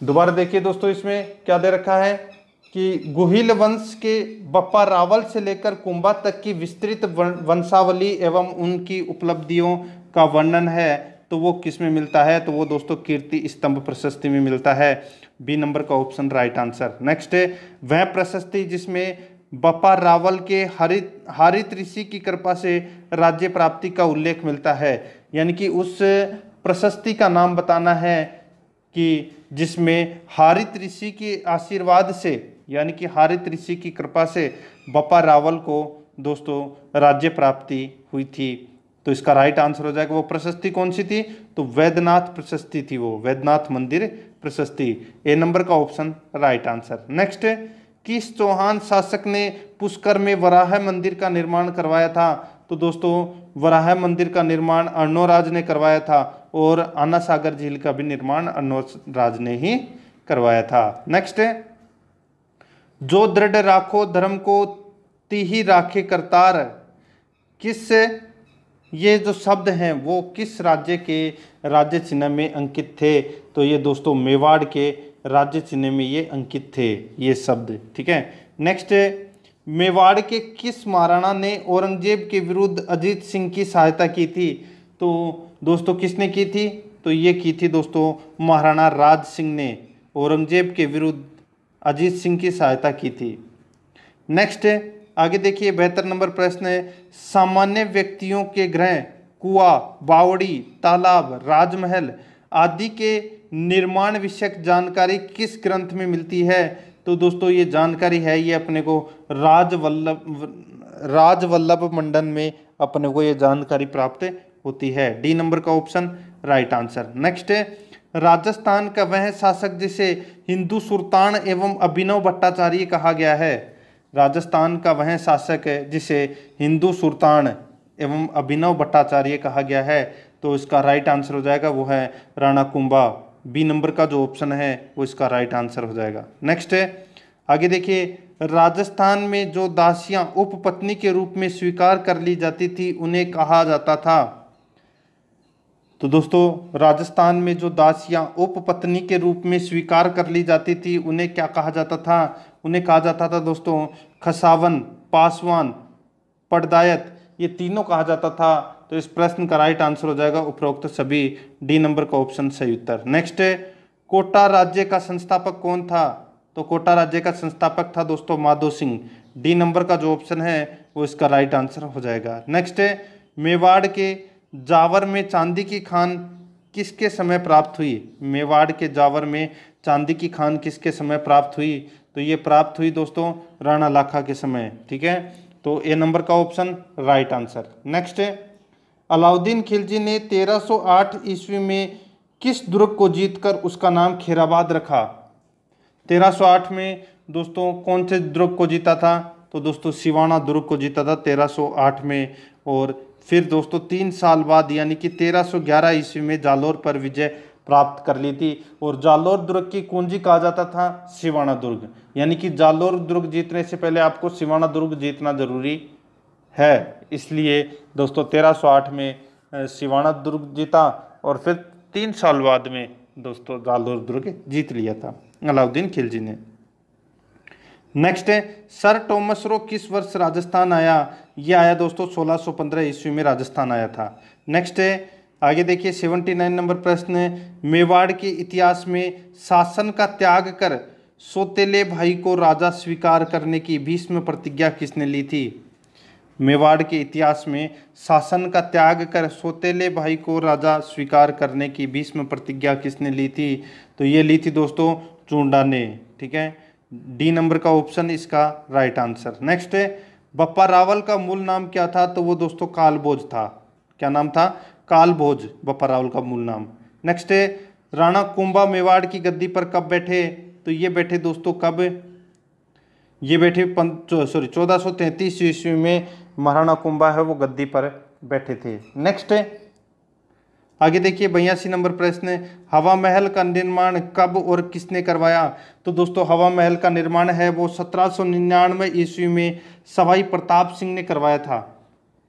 दोबारा देखिए दोस्तों, इसमें क्या दे रखा है कि गुहिल वंश के बप्पा रावल से लेकर कुंभा तक की विस्तृत वंशावली एवं उनकी उपलब्धियों का वर्णन है। तो वो किसमें मिलता है? तो वो दोस्तों, कीर्ति स्तंभ प्रशस्ति में मिलता है। बी नंबर का ऑप्शन, राइट आंसर। नेक्स्ट है वह प्रशस्ति जिसमें बप्पा रावल के हरित हरित ऋषि की कृपा से राज्य प्राप्ति का उल्लेख मिलता है। यानी कि उस प्रशस्ति का नाम बताना है कि जिसमें हारित ऋषि के आशीर्वाद से, यानी कि हारित ऋषि की कृपा से बप्पा रावल को, दोस्तों, राज्य प्राप्ति हुई थी। तो इसका राइट आंसर हो जाएगा, वो प्रशस्ति कौन सी थी? तो वैद्यनाथ प्रशस्ति थी वो, वैद्यनाथ मंदिर प्रशस्ति। ए नंबर का ऑप्शन राइट आंसर नेक्स्ट किस चौहान शासक ने पुष्कर में वराह मंदिर का निर्माण करवाया था? तो दोस्तों, वराह मंदिर का निर्माण अर्णोराज ने करवाया था। और आना सागर झील का भी निर्माण अनोज राज ने ही करवाया था। नेक्स्ट जो दृढ़ राखो धर्म को ती ही राखे करतार, किस ये जो शब्द हैं, वो किस राज्य के राज्य चिन्ह में अंकित थे? तो ये दोस्तों मेवाड़ के राज्य चिन्ह में ये अंकित थे, ये शब्द, ठीक है? नेक्स्ट मेवाड़ के किस महाराणा ने औरंगज़ेब के विरुद्ध अजीत सिंह की सहायता की थी? तो दोस्तों, किसने की थी? तो ये की थी दोस्तों, महाराणा राज सिंह ने औरंगज़ेब के विरुद्ध अजीत सिंह की सहायता की थी। नेक्स्ट आगे देखिए, बेहतर नंबर प्रश्न है। सामान्य व्यक्तियों के ग्रह, कुआ, बावड़ी, तालाब, राजमहल आदि के निर्माण विषयक जानकारी किस ग्रंथ में मिलती है? तो दोस्तों, ये जानकारी है ये अपने को राजवल्लभ राजवल्लभ मंडन में अपने को ये जानकारी प्राप्त होती है। डी नंबर का ऑप्शन, राइट आंसर। नेक्स्ट है, राजस्थान का वह शासक जिसे हिंदू सुल्तान एवं अभिनव भट्टाचार्य कहा गया है। राजस्थान का वह शासक है जिसे हिंदू सुल्तान एवं अभिनव भट्टाचार्य कहा गया है। तो इसका राइट आंसर हो जाएगा, वो है राणा कुंभा बी नंबर का जो ऑप्शन है, वो इसका राइट आंसर हो जाएगा। नेक्स्ट है, आगे देखिए, राजस्थान में जो दासियाँ उपपत्नी के रूप में स्वीकार कर ली जाती थी, उन्हें कहा जाता था तो दोस्तों, राजस्थान में जो दासियाँ उपपत्नी के रूप में स्वीकार कर ली जाती थी, उन्हें क्या कहा जाता था? उन्हें कहा जाता था दोस्तों, खसावन, पासवान, पड़दायत, ये तीनों कहा जाता था। तो इस प्रश्न का राइट आंसर हो जाएगा उपरोक्त सभी डी नंबर का ऑप्शन सही उत्तर। नेक्स्ट कोटा राज्य का संस्थापक कौन था? तो कोटा राज्य का संस्थापक था दोस्तों, माधो सिंह। डी नंबर का जो ऑप्शन है, वो इसका राइट आंसर हो जाएगा। नेक्स्ट मेवाड़ के जावर में चांदी की खान किसके समय प्राप्त हुई? मेवाड़ के जावर में चांदी की खान किसके समय प्राप्त हुई? तो ये प्राप्त हुई दोस्तों राणा लाखा के समय, ठीक है? तो ए नंबर का ऑप्शन राइट आंसर। नेक्स्ट है, अलाउद्दीन खिलजी ने 1308 ईस्वी में किस दुर्ग को जीतकर उसका नाम खेराबाद रखा? 1308 में दोस्तों कौन से दुर्ग को जीता था? तो दोस्तों सिवाना दुर्ग को जीता था 1308 में, और फिर दोस्तों, तीन साल बाद यानी कि 1311 ईस्वी में जालोर पर विजय प्राप्त कर ली थी और जालोर दुर्ग की कुंजी कहा जाता था, सिवाना दुर्ग। यानी कि जालोर दुर्ग जीतने से पहले आपको सिवाना दुर्ग जीतना ज़रूरी है। इसलिए दोस्तों 1308 में सिवाना दुर्ग जीता और फिर तीन साल बाद में दोस्तों, जालोर दुर्ग जीत लिया था। अलाउद्दीन खिलजी ने। नेक्स्ट है सर टॉमस रो किस वर्ष राजस्थान आया? ये आया दोस्तों 1615 ईस्वी में राजस्थान आया था। नेक्स्ट है, आगे देखिए 79 नंबर प्रश्न है। मेवाड़ के इतिहास में शासन का त्याग कर सोतेले भाई को राजा स्वीकार करने की भीष्म प्रतिज्ञा किसने ली थी? मेवाड़ के इतिहास में शासन का त्याग कर सोतेले भाई को राजा स्वीकार करने की भीष्म प्रतिज्ञा किसने ली थी? तो ये ली थी दोस्तों चूंडा ने ठीक है? डी नंबर का ऑप्शन इसका राइट आंसर नेक्स्ट है, बप्पा रावल का मूल नाम क्या था? तो वो दोस्तों कालबोज था। क्या नाम था? कालबोज बप्पा रावल का मूल नाम। नेक्स्ट है, राणा कुंभा मेवाड़ की गद्दी पर कब बैठे? तो ये बैठे दोस्तों कब? ये बैठे सॉरी चौदह सौ तैंतीस ईस्वी में महाराणा कुंभा है, वो गद्दी पर बैठे थे। नेक्स्ट है आगे देखिए बयासी नंबर प्रश्न है, हवा महल का निर्माण कब और किसने करवाया? तो दोस्तों, हवा महल का निर्माण है वो सत्रह सौ निन्यानवे ईस्वी में सवाई प्रताप सिंह ने करवाया था।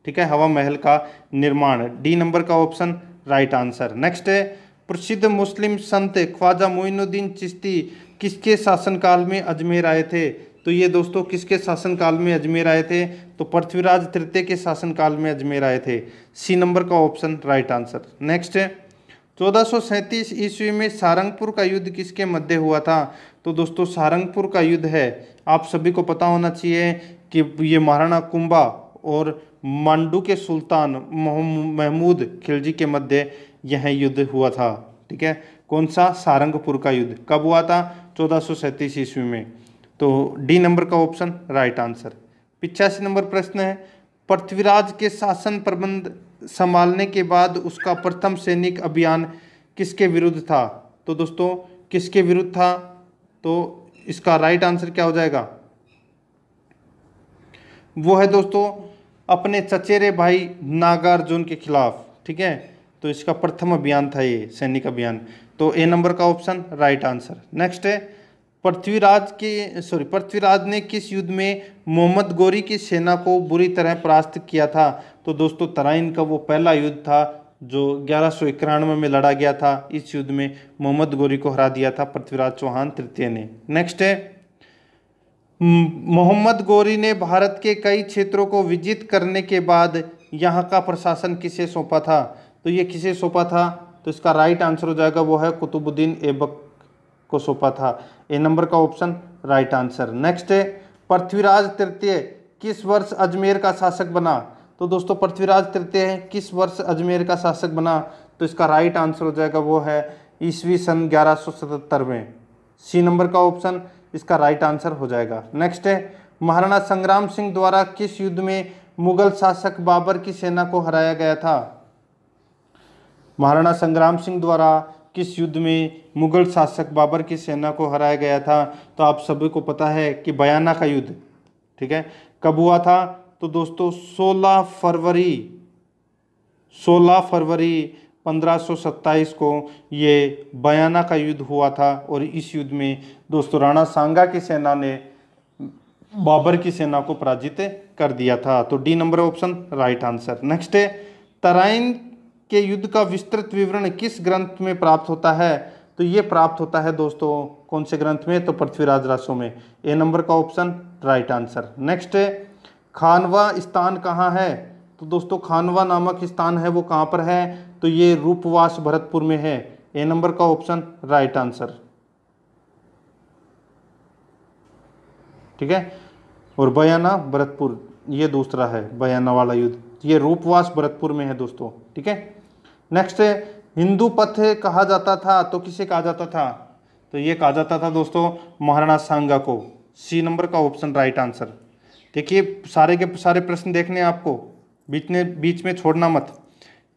ठीक है, हवा महल का निर्माण। डी नंबर का ऑप्शन, राइट आंसर। नेक्स्ट है, प्रसिद्ध मुस्लिम संत ख्वाजा मोइनुद्दीन चिश्ती किसके शासनकाल में अजमेर आए थे? तो ये दोस्तों किसके शासनकाल में अजमेर आए थे? तो पृथ्वीराज तृतीय के शासनकाल में अजमेर आए थे। सी नंबर का ऑप्शन, राइट आंसर। नेक्स्ट, चौदह ईस्वी में सारंगपुर का युद्ध किसके मध्य हुआ था? तो दोस्तों, सारंगपुर का युद्ध है। आप सभी को पता होना चाहिए कि ये महाराणा कुंभा और मांडू के सुल्तान महमूद खिलजी के मध्य यह युद्ध हुआ था। ठीक है? कौन सा? सारंगपुर का युद्ध। कब हुआ था? चौदह ईस्वी में। तो डी नंबर का ऑप्शन राइट आंसर पिचासी नंबर प्रश्न है, पृथ्वीराज के शासन प्रबंध संभालने के बाद उसका प्रथम सैनिक अभियान किसके विरुद्ध था? तो दोस्तों, किसके विरुद्ध था? तो इसका राइट आंसर क्या हो जाएगा? वो है दोस्तों, अपने चचेरे भाई नागार्जुन के खिलाफ, ठीक है? तो इसका प्रथम अभियान था ये, सैनिक अभियान। तो ए नंबर का ऑप्शन राइट आंसर नेक्स्ट है पृथ्वीराज के सॉरी पृथ्वीराज ने किस युद्ध में मोहम्मद गोरी की सेना को बुरी तरह परास्त किया था? तो दोस्तों, तराइन का वो पहला युद्ध था जो ग्यारह सौ इक्यानवे में लड़ा गया था। इस युद्ध में मोहम्मद गोरी को हरा दिया था पृथ्वीराज चौहान तृतीय ने। नेक्स्ट है। मोहम्मद गोरी ने भारत के कई क्षेत्रों को विजित करने के बाद यहाँ का प्रशासन किसे सौंपा था? तो ये किसे सौंपा था? तो इसका राइट आंसर हो जाएगा, वो है कुतुबुद्दीन ऐबक को सौंपा था। ए नंबर का ऑप्शन राइट आंसर नेक्स्ट है, पृथ्वीराज तृतीय, किस वर्ष अजमेर का शासक बना? तो दोस्तों, पृथ्वीराज तृतीय किस वर्ष अजमेर का शासक बना? तो इसका राइट आंसर हो जाएगा, वो है ईस्वी सन ग्यारह में। सी नंबर का ऑप्शन इसका राइट आंसर हो जाएगा। नेक्स्ट है, महाराणा संग्राम सिंह द्वारा किस युद्ध में मुगल शासक बाबर की सेना को हराया गया था? महाराणा संग्राम सिंह द्वारा किस युद्ध में मुगल शासक बाबर की सेना को हराया गया था तो आप सभी को पता है कि बयाना का युद्ध, ठीक है? कब हुआ था? तो दोस्तों 16 फरवरी 16 फरवरी 1527 को ये बयाना का युद्ध हुआ था और इस युद्ध में दोस्तों, राणा सांगा की सेना ने बाबर की सेना को पराजित कर दिया था। तो D number option, right answer. Next है, तराइन के युद्ध का विस्तृत विवरण किस ग्रंथ में प्राप्त होता है? तो ये प्राप्त होता है दोस्तों, कौन से ग्रंथ में? तो पृथ्वीराज रासो में। ए नंबर का option, right answer. Next, Khanwa स्थान कहाँ है? तो दोस्तों, खानवा नामक स्थान है, वो कहाँ पर है? तो ये रूपवास भरतपुर में है। ए नंबर का ऑप्शन, राइट आंसर। ठीक है? और बयाना भरतपुर, ये दूसरा है, बयाना वाला युद्ध। ये रूपवास भरतपुर में है दोस्तों, ठीक है? नेक्स्ट है, हिंदू पथ कहा जाता था तो किसे कहा जाता था? तो ये कहा जाता था दोस्तों, महाराणा सांगा को। सी नंबर का ऑप्शन राइट आंसर देखिए, सारे के सारे प्रश्न देखने आपको। बीच में बीच में छोड़ना मत।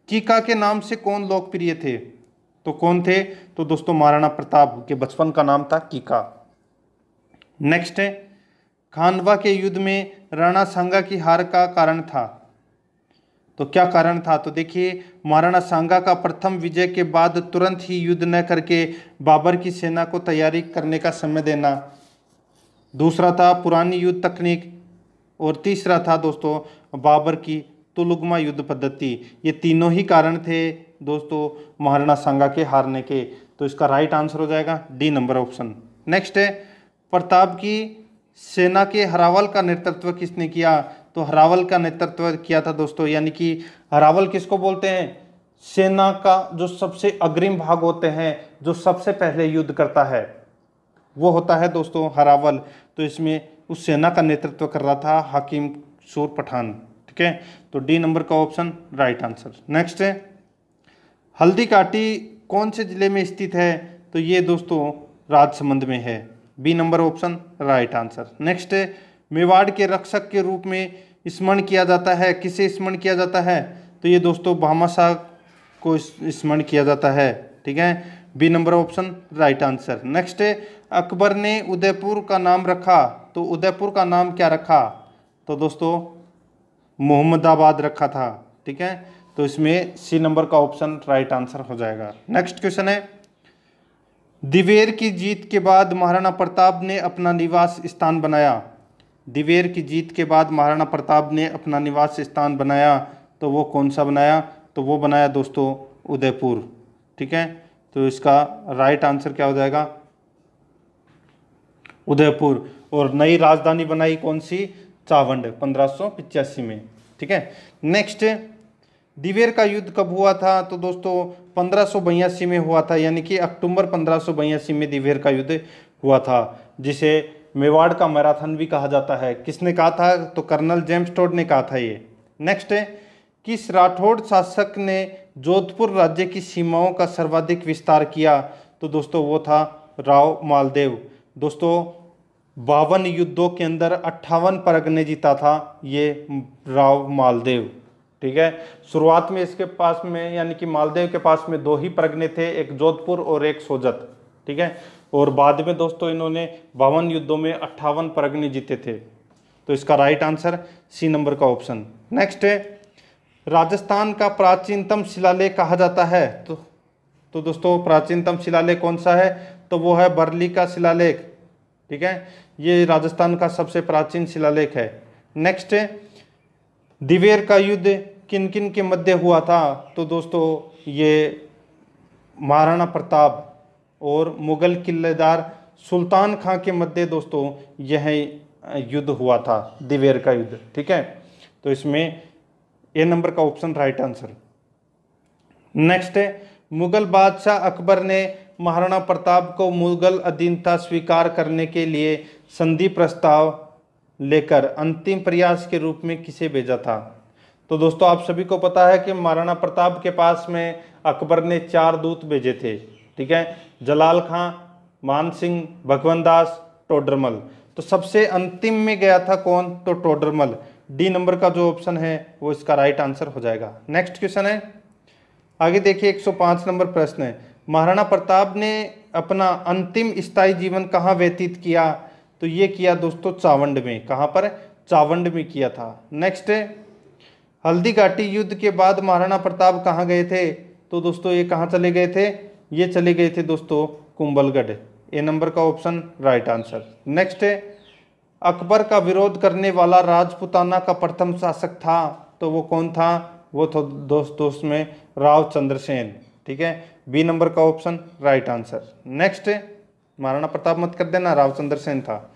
कीका के नाम से कौन लोकप्रिय थे? तो कौन थे? तो दोस्तों, महाराणा प्रताप के बचपन का नाम था कीका। नेक्स्ट है खानवा के युद्ध में राणा सांगा की हार का कारण था। तो क्या कारण था? तो देखिए, महाराणा सांगा का प्रथम विजय के बाद तुरंत ही युद्ध न करके बाबर की सेना को तैयारी करने का समय देना। दूसरा था पुरानी युद्ध तकनीक और तीसरा था दोस्तों, बाबर की तुलुगमा युद्ध पद्धति। ये तीनों ही कारण थे दोस्तों, महाराणा सांगा के हारने के। तो इसका राइट आंसर हो जाएगा डी नंबर ऑप्शन नेक्स्ट है, प्रताप की सेना के हरावल का नेतृत्व किसने किया? तो हरावल का नेतृत्व किया था दोस्तों, यानी कि हरावल किसको बोलते हैं? सेना का जो सबसे अग्रिम भाग होते हैं, जो सबसे पहले युद्ध करता है, वो होता है दोस्तों हरावल। तो इसमें उस सेना का नेतृत्व कर रहा था हाकिम शोर पठान, ठीक है? तो डी नंबर का ऑप्शन, राइट आंसर। नेक्स्ट है, हल्दी काटी कौन से ज़िले में स्थित है? तो ये दोस्तों राजसमंद में है। B number option, right answer. Next है मेवाड़ के रक्षक के रूप में स्मरण किया जाता है। किसे स्मरण किया जाता है? तो ये दोस्तों भामाशाह को स्मरण किया जाता है। ठीक है? B number option, right answer. Next, Akbar ने उदयपुर का नाम रखा। तो उदयपुर का नाम क्या रखा? तो दोस्तों, मोहम्मदाबाद रखा था। ठीक है? तो इसमें सी नंबर का ऑप्शन, राइट आंसर हो जाएगा। नेक्स्ट क्वेश्चन है, दिवेर की जीत के बाद महाराणा प्रताप ने अपना निवास स्थान बनाया। दिवेर की जीत के बाद महाराणा प्रताप ने अपना निवास स्थान बनाया। तो वो कौन सा बनाया? तो वो बनाया दोस्तों उदयपुर। ठीक है? तो इसका राइट आंसर क्या हो जाएगा? उदयपुर। और नई राजधानी बनाई कौन सी? चावंड, पंद्रह में। ठीक है? नेक्स्ट दिवेर का युद्ध कब हुआ था? तो दोस्तों पंद्रह में हुआ था। यानी कि अक्टूबर पंद्रह में दिवेर का युद्ध हुआ था, जिसे मेवाड़ का मैराथन भी कहा जाता है। किसने कहा था? तो कर्नल जेम्स टोड ने कहा था ये। नेक्स्ट है, किस राठौड़ शासक ने जोधपुर राज्य की सीमाओं का सर्वाधिक विस्तार किया? तो दोस्तों, वो था राव मालदेव। दोस्तों, बावन युद्धों के अंदर अट्ठावन परगने जीता था ये राव मालदेव। ठीक है? शुरुआत में इसके पास में, यानी कि मालदेव के पास में दो ही परगने थे, एक जोधपुर और एक सोजत। ठीक है? और बाद में दोस्तों इन्होंने बावन युद्धों में अट्ठावन परगने जीते थे। तो इसका राइट आंसर सी नंबर का ऑप्शन नेक्स्ट है, राजस्थान का प्राचीनतम शिलालेख कहा जाता है। तो तो दोस्तों प्राचीनतम शिलालेख कौन सा है? तो वो है बरली का शिलालेख। ठीक है, ये राजस्थान का सबसे प्राचीन शिलालेख है। नेक्स्ट है, दिवेर का युद्ध किन किन के मध्य हुआ था? तो दोस्तों ये महाराणा प्रताप और मुगल किलेदार सुल्तान खां के मध्य दोस्तों, यह युद्ध हुआ था, दिवेर का युद्ध, ठीक है? तो इसमें ए नंबर का ऑप्शन, राइट आंसर। नेक्स्ट है, मुगल बादशाह अकबर ने महाराणा प्रताप को मुगल अधीनता स्वीकार करने के लिए संधि प्रस्ताव लेकर अंतिम प्रयास के रूप में किसे भेजा था? तो दोस्तों, आप सभी को पता है कि महाराणा प्रताप के पास में अकबर ने चार दूत भेजे थे, ठीक है? जलाल खां, मान सिंह, भगवंत दास, टोडरमल। तो सबसे अंतिम में गया था कौन? तो टोडरमल। डी नंबर का जो ऑप्शन है, वो इसका राइट आंसर हो जाएगा। नेक्स्ट क्वेश्चन है। आगे देखिए 105 नंबर प्रश्न है। महाराणा प्रताप ने अपना अंतिम स्थायी जीवन कहाँ व्यतीत किया? तो ये किया दोस्तों चावंड में। कहाँ पर? चावंड में किया था। नेक्स्ट है। हल्दी घाटी युद्ध के बाद महाराणा प्रताप कहाँ गए थे? तो दोस्तों ये कहाँ चले गए थे? ये चले गए थे दोस्तों कुंभलगढ़। ए नंबर का ऑप्शन राइट आंसर नेक्स्ट है, अकबर का विरोध करने वाला राजपुताना का प्रथम शासक था तो वो कौन था? वो तो दोस्त दोस्त में राव चंद्रसेन, ठीक है? बी नंबर का ऑप्शन राइट आंसर नेक्स्ट है, महाराणा प्रताप मत कर देना, राव चंद्रसेन था।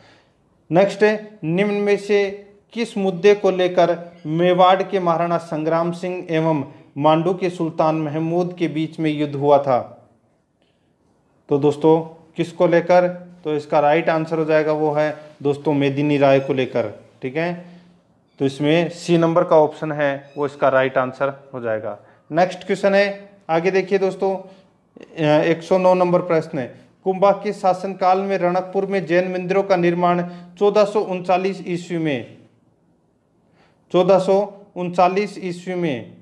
नेक्स्ट है, निम्न में से किस मुद्दे को लेकर मेवाड़ के महाराणा संग्राम सिंह एवं मांडू के सुल्तान महमूद के बीच में युद्ध हुआ था? तो दोस्तों, किसको लेकर? तो इसका राइट आंसर हो जाएगा वो है दोस्तों, मेदिनी राय को लेकर, ठीक है? तो इसमें सी नंबर का ऑप्शन है, वो इसका राइट आंसर हो जाएगा। नेक्स्ट क्वेश्चन है, आगे देखिए दोस्तों 109 नंबर प्रश्न है। कुंभा के शासनकाल में रणकपुर में जैन मंदिरों का निर्माण चौदह ईस्वी में। चौदह ईस्वी में।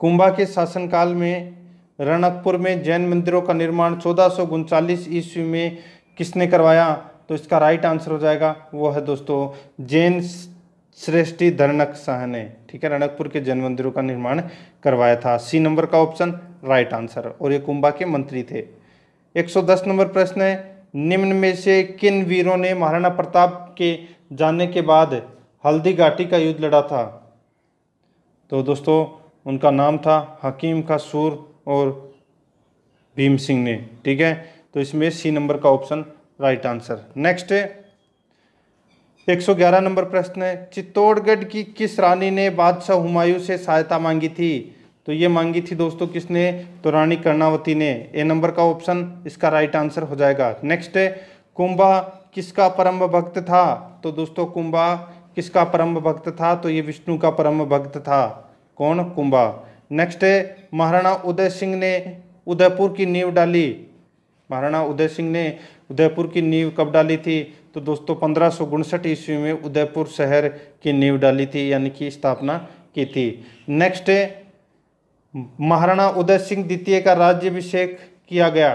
कुंभा के शासनकाल में रणकपुर में जैन मंदिरों का निर्माण चौदह ईस्वी में किसने करवाया? तो इसका राइट आंसर हो जाएगा, वो है दोस्तों, जैन श्रेष्ठी धरणक शाह ने, ठीक है, रणकपुर के जैन मंदिरों का निर्माण करवाया था। सी नंबर का ऑप्शन राइट आंसर और ये कुंभा के मंत्री थे। 110 नंबर प्रश्न है, निम्न में से किन वीरों ने महाराणा प्रताप के जाने के बाद हल्दी घाटी का युद्ध लड़ा था? तो दोस्तों उनका नाम था हकीम का सूर और भीम सिंह ने, ठीक है? तो इसमें सी नंबर का option right answer. Next 111 number प्रश्न है, चित्तौड़गढ़ की किस रानी ने बादशाह हुमायूं से सहायता मांगी थी? तो ये मांगी थी दोस्तों किसने? तो रानी कर्णावती ने। ए नंबर का ऑप्शन, इसका राइट आंसर हो जाएगा। नेक्स्ट है, कुंभा किसका परम भक्त था? तो दोस्तों कुंभा किसका परम भक्त था? तो ये विष्णु का परम भक्त था। कौन कुंभा? नेक्स्ट है, महाराणा उदय सिंह ने उदयपुर की नींव डाली। महाराणा उदय सिंह ने उदयपुर की नींव कब डाली थी? तो दोस्तों, पंद्रह सौ उनसठ ईस्वी में उदयपुर शहर की नींव डाली थी, यानी कि स्थापना की थी। नेक्स्ट है, महाराणा उदय सिंह द्वितीय का राज्यभिषेक किया गया।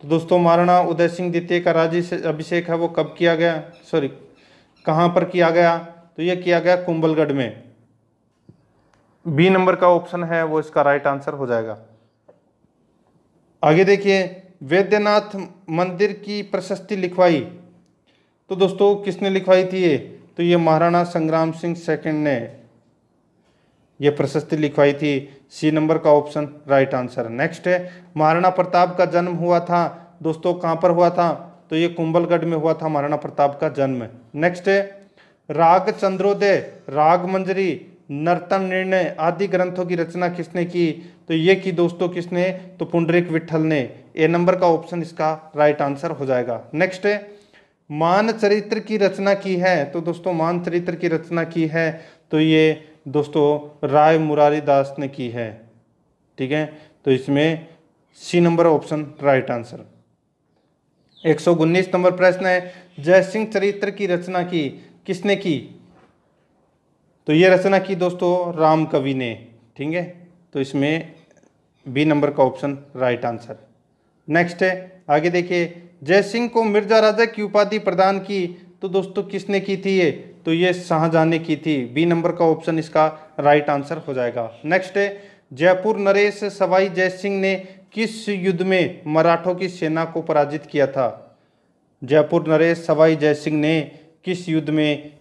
तो दोस्तों, महाराणा उदय सिंह द्वितीय का राज्य अभिषेक है, वो कब किया गया? सॉरी कहाँ पर किया गया? तो ये किया गया कुंभलगढ़ में। बी नंबर का ऑप्शन है, वो इसका राइट आंसर हो जाएगा। आगे देखिए, वैद्यनाथ मंदिर की प्रशस्ति लिखवाई। तो दोस्तों, किसने लिखवाई थी ये? तो ये महाराणा संग्राम सिंह सेकंड ने ये प्रशस्ति लिखवाई थी। सी नंबर का ऑप्शन राइट आंसर नेक्स्ट है, महाराणा प्रताप का जन्म हुआ था। दोस्तों, कहाँ पर हुआ था? तो ये कुंभलगढ़ में हुआ था, महाराणा प्रताप का जन्म। नेक्स्ट है राग चंद्रोदय राग मंजरी नर्तन निर्णय आदि ग्रंथों की रचना किसने की? तो ये की दोस्तों किसने? तो पुंडरिक विठल ने। ए नंबर का ऑप्शन इसका राइट आंसर हो जाएगा। नेक्स्ट है, मान चरित्र की रचना की है। तो दोस्तों, मान चरित्र की रचना की है। तो ये दोस्तों, राय मुरारी दास ने की है। ठीक है तो इसमें C number option right answer एक सौ उन्नीस नंबर प्रश्न है, जयसिंह चरित्र की रचना की किसने की? तो ये रचना की दोस्तों राम कवि ने, ठीक है? तो इसमें बी नंबर का ऑप्शन राइट आंसर नेक्स्ट है, आगे देखिए, जय सिंह को मिर्ज़ा राजा की उपाधि प्रदान की तो दोस्तों किसने की थी ये? तो ये शाहजहां ने की थी। बी नंबर का ऑप्शन इसका राइट आंसर हो जाएगा. नेक्स्ट है, जयपुर नरेश सवाई जय सिंह ने किस युद्ध में मराठों की सेना को पराजित किया था? जयपुर नरेश सवाई जय सिंह ने किस युद्ध में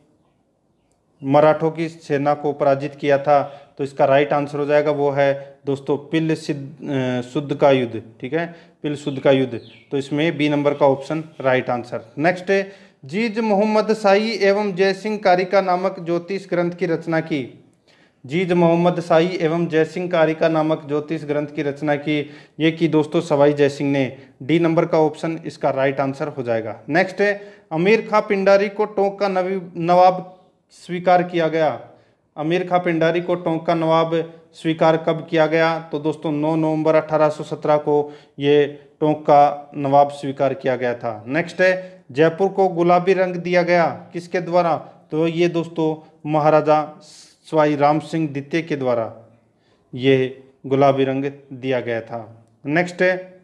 मराठों की सेना को पराजित किया था तो इसका राइट आंसर हो जाएगा, वो है दोस्तों पिल सिद्ध शुद्ध का युद्ध, ठीक है? पिल शुद्ध का युद्ध तो इसमें बी नंबर का ऑप्शन राइट आंसर नेक्स्ट जीज मोहम्मद शाही एवं जयसिंह कारिका नामक ज्योतिष ग्रंथ की रचना की। जीज मोहम्मद शाही एवं जयसिंह कारिका नामक ज्योतिष ग्रंथ की रचना की, ये की दोस्तों सवाई जयसिंह ने। डी नंबर का ऑप्शन इसका राइट आंसर हो जाएगा। नेक्स्ट है अमीर खां पिंडारी को टोंक का नवी, नवाब स्वीकार किया गया। अमीर खां पिंडारी को टोंक का नवाब स्वीकार कब किया गया? तो दोस्तों 9 नवंबर 1817 को ये टोंक का नवाब स्वीकार किया गया था। नेक्स्ट है, जयपुर को गुलाबी रंग दिया गया। किसके द्वारा? तो ये दोस्तों, महाराजा स्वाई राम सिंह द्वितीय के द्वारा ये गुलाबी रंग दिया गया था। नेक्स्ट है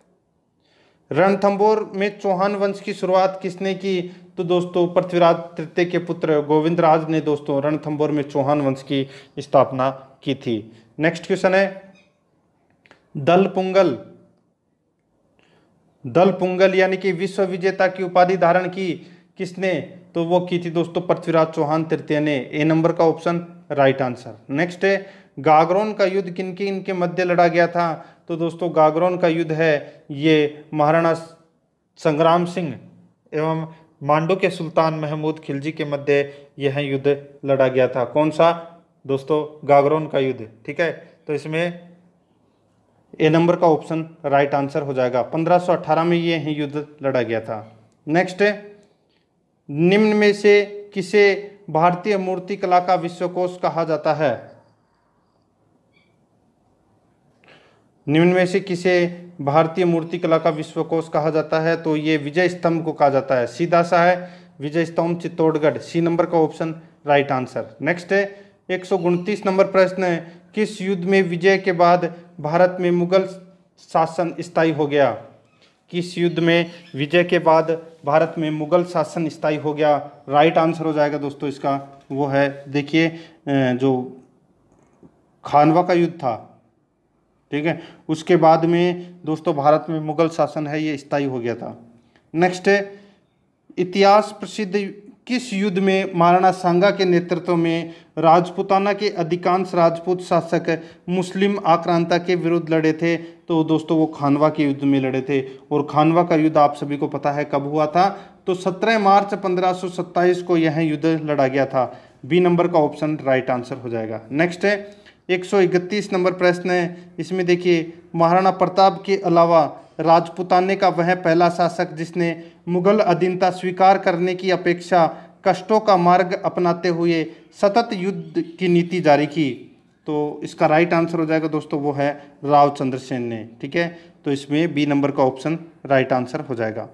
रणथंबोर में चौहान वंश की शुरुआत किसने की? तो दोस्तों, पृथ्वीराज तृतीय के पुत्र गोविंद राज ने दोस्तों रणथंबोर में चौहान वंश की स्थापना की थी। नेक्स्ट क्वेश्चन है, दल पुंगल। दल पुंगल यानी कि विश्व विजेता की उपाधि धारण की किसने? तो वो की थी दोस्तों पृथ्वीराज चौहान तृतीय ने। ए नंबर का ऑप्शन राइट आंसर नेक्स्ट है, गागरोन का युद्ध किन के, इनके मध्य लड़ा गया था? तो दोस्तों, गागरोन का युद्ध है ये महाराणा संग्राम सिंह एवं मांडू के सुल्तान महमूद खिलजी के मध्य यह युद्ध लड़ा गया था। कौन सा? दोस्तों, गागरोन का युद्ध, ठीक है? तो इसमें ए नंबर का ऑप्शन राइट आंसर हो जाएगा। 1518 में यह युद्ध लड़ा गया था। नेक्स्ट, निम्न में से किसे भारतीय मूर्ति कला का विश्वकोश कहा जाता है? निम्न में से किसे भारतीय मूर्ति कला का विश्वकोश कहा जाता है? तो ये विजय स्तंभ को कहा जाता है। सीधा सा है, विजय स्तंभ, चित्तौड़गढ़। सी नंबर का ऑप्शन राइट आंसर नेक्स्ट है, एक नंबर प्रश्न है, किस युद्ध में विजय के बाद भारत में मुगल शासन स्थायी हो गया? किस युद्ध में विजय के बाद भारत में मुगल शासन स्थायी हो गया? राइट आंसर हो जाएगा दोस्तों इसका। वो है, देखिए जो खानवा का युद्ध था ठीक है? उसके बाद में, दोस्तों, भारत में मुगल शासन है, ये स्थायी हो गया था। नेक्स्ट इतिहास प्रसिद्ध किस युद्ध में महाराणा सांगा के नेतृत्व में राजपुताना के अधिकांश राजपूत शासक मुस्लिम आक्रांता के विरुद्ध लड़े थे? तो दोस्तों, वो खानवा के युद्ध में लड़े थे। और खानवा का युद्ध आप सभी को पता है कब हुआ था? तो 17 मार्च 1527 को यह युद्ध लड़ा गया था। बी नंबर का ऑप्शन राइट आंसर हो जाएगा। नेक्स्ट है एक सौ इकतीस नंबर प्रश्न है। इसमें देखिए, महाराणा प्रताप के अलावा राजपुताने का वह पहला शासक जिसने मुगल अधीनता स्वीकार करने की अपेक्षा कष्टों का मार्ग अपनाते हुए सतत युद्ध की नीति जारी की। तो इसका राइट आंसर हो जाएगा दोस्तों, वो है राव चंद्रसेन ने, ठीक है? तो इसमें बी नंबर का ऑप्शन राइट आंसर हो जाएगा।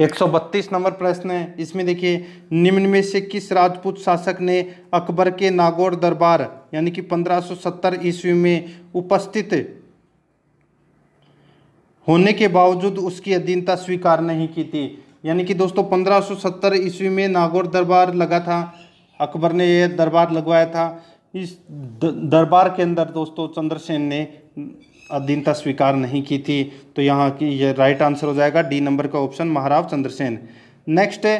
132 नंबर प्रश्न है। इसमें देखिए, निम्न में से किस राजपूत शासक ने अकबर के नागौर दरबार, यानी कि 1570 ईस्वी में उपस्थित होने के बावजूद उसकी अधीनता स्वीकार नहीं की थी। यानी कि दोस्तों 1570 ईस्वी में नागौर दरबार लगा था। अकबर ने यह दरबार लगवाया था। इस दरबार के अंदर दोस्तों, चंद्रसेन ने अधीनता स्वीकार नहीं की थी। तो यहाँ की ये राइट आंसर हो जाएगा डी नंबर का ऑप्शन महाराव चंद्रसेन। नेक्स्ट है,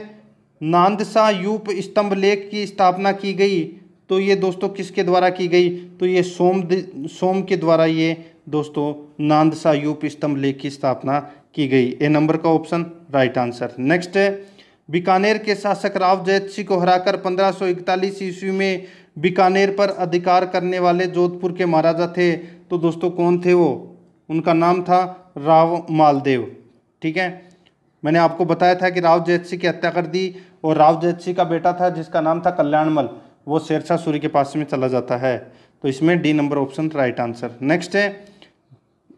नांदसा यूप स्तंभ लेख की स्थापना की गई। तो ये दोस्तों किसके द्वारा की गई? तो ये सोम सोम के द्वारा ये दोस्तों नांदसा यूप स्तंभ लेख की स्थापना की गई। ए नंबर का ऑप्शन राइट आंसर नेक्स्ट है, बीकानेर के शासक राव जैत सिंह को हराकर पंद्रह ईस्वी में बीकानेर पर अधिकार करने वाले जोधपुर के महाराजा थे। तो दोस्तों कौन थे वो? उनका नाम था राव मालदेव। ठीक है? मैंने आपको बताया था कि राव जैत सिंह की हत्या कर दी और राव जैत सिंह का बेटा था, जिसका नाम था कल्याणमल। वो शेरशाह सूरी के पास में चला जाता है। तो इसमें D number option right answer. Next है,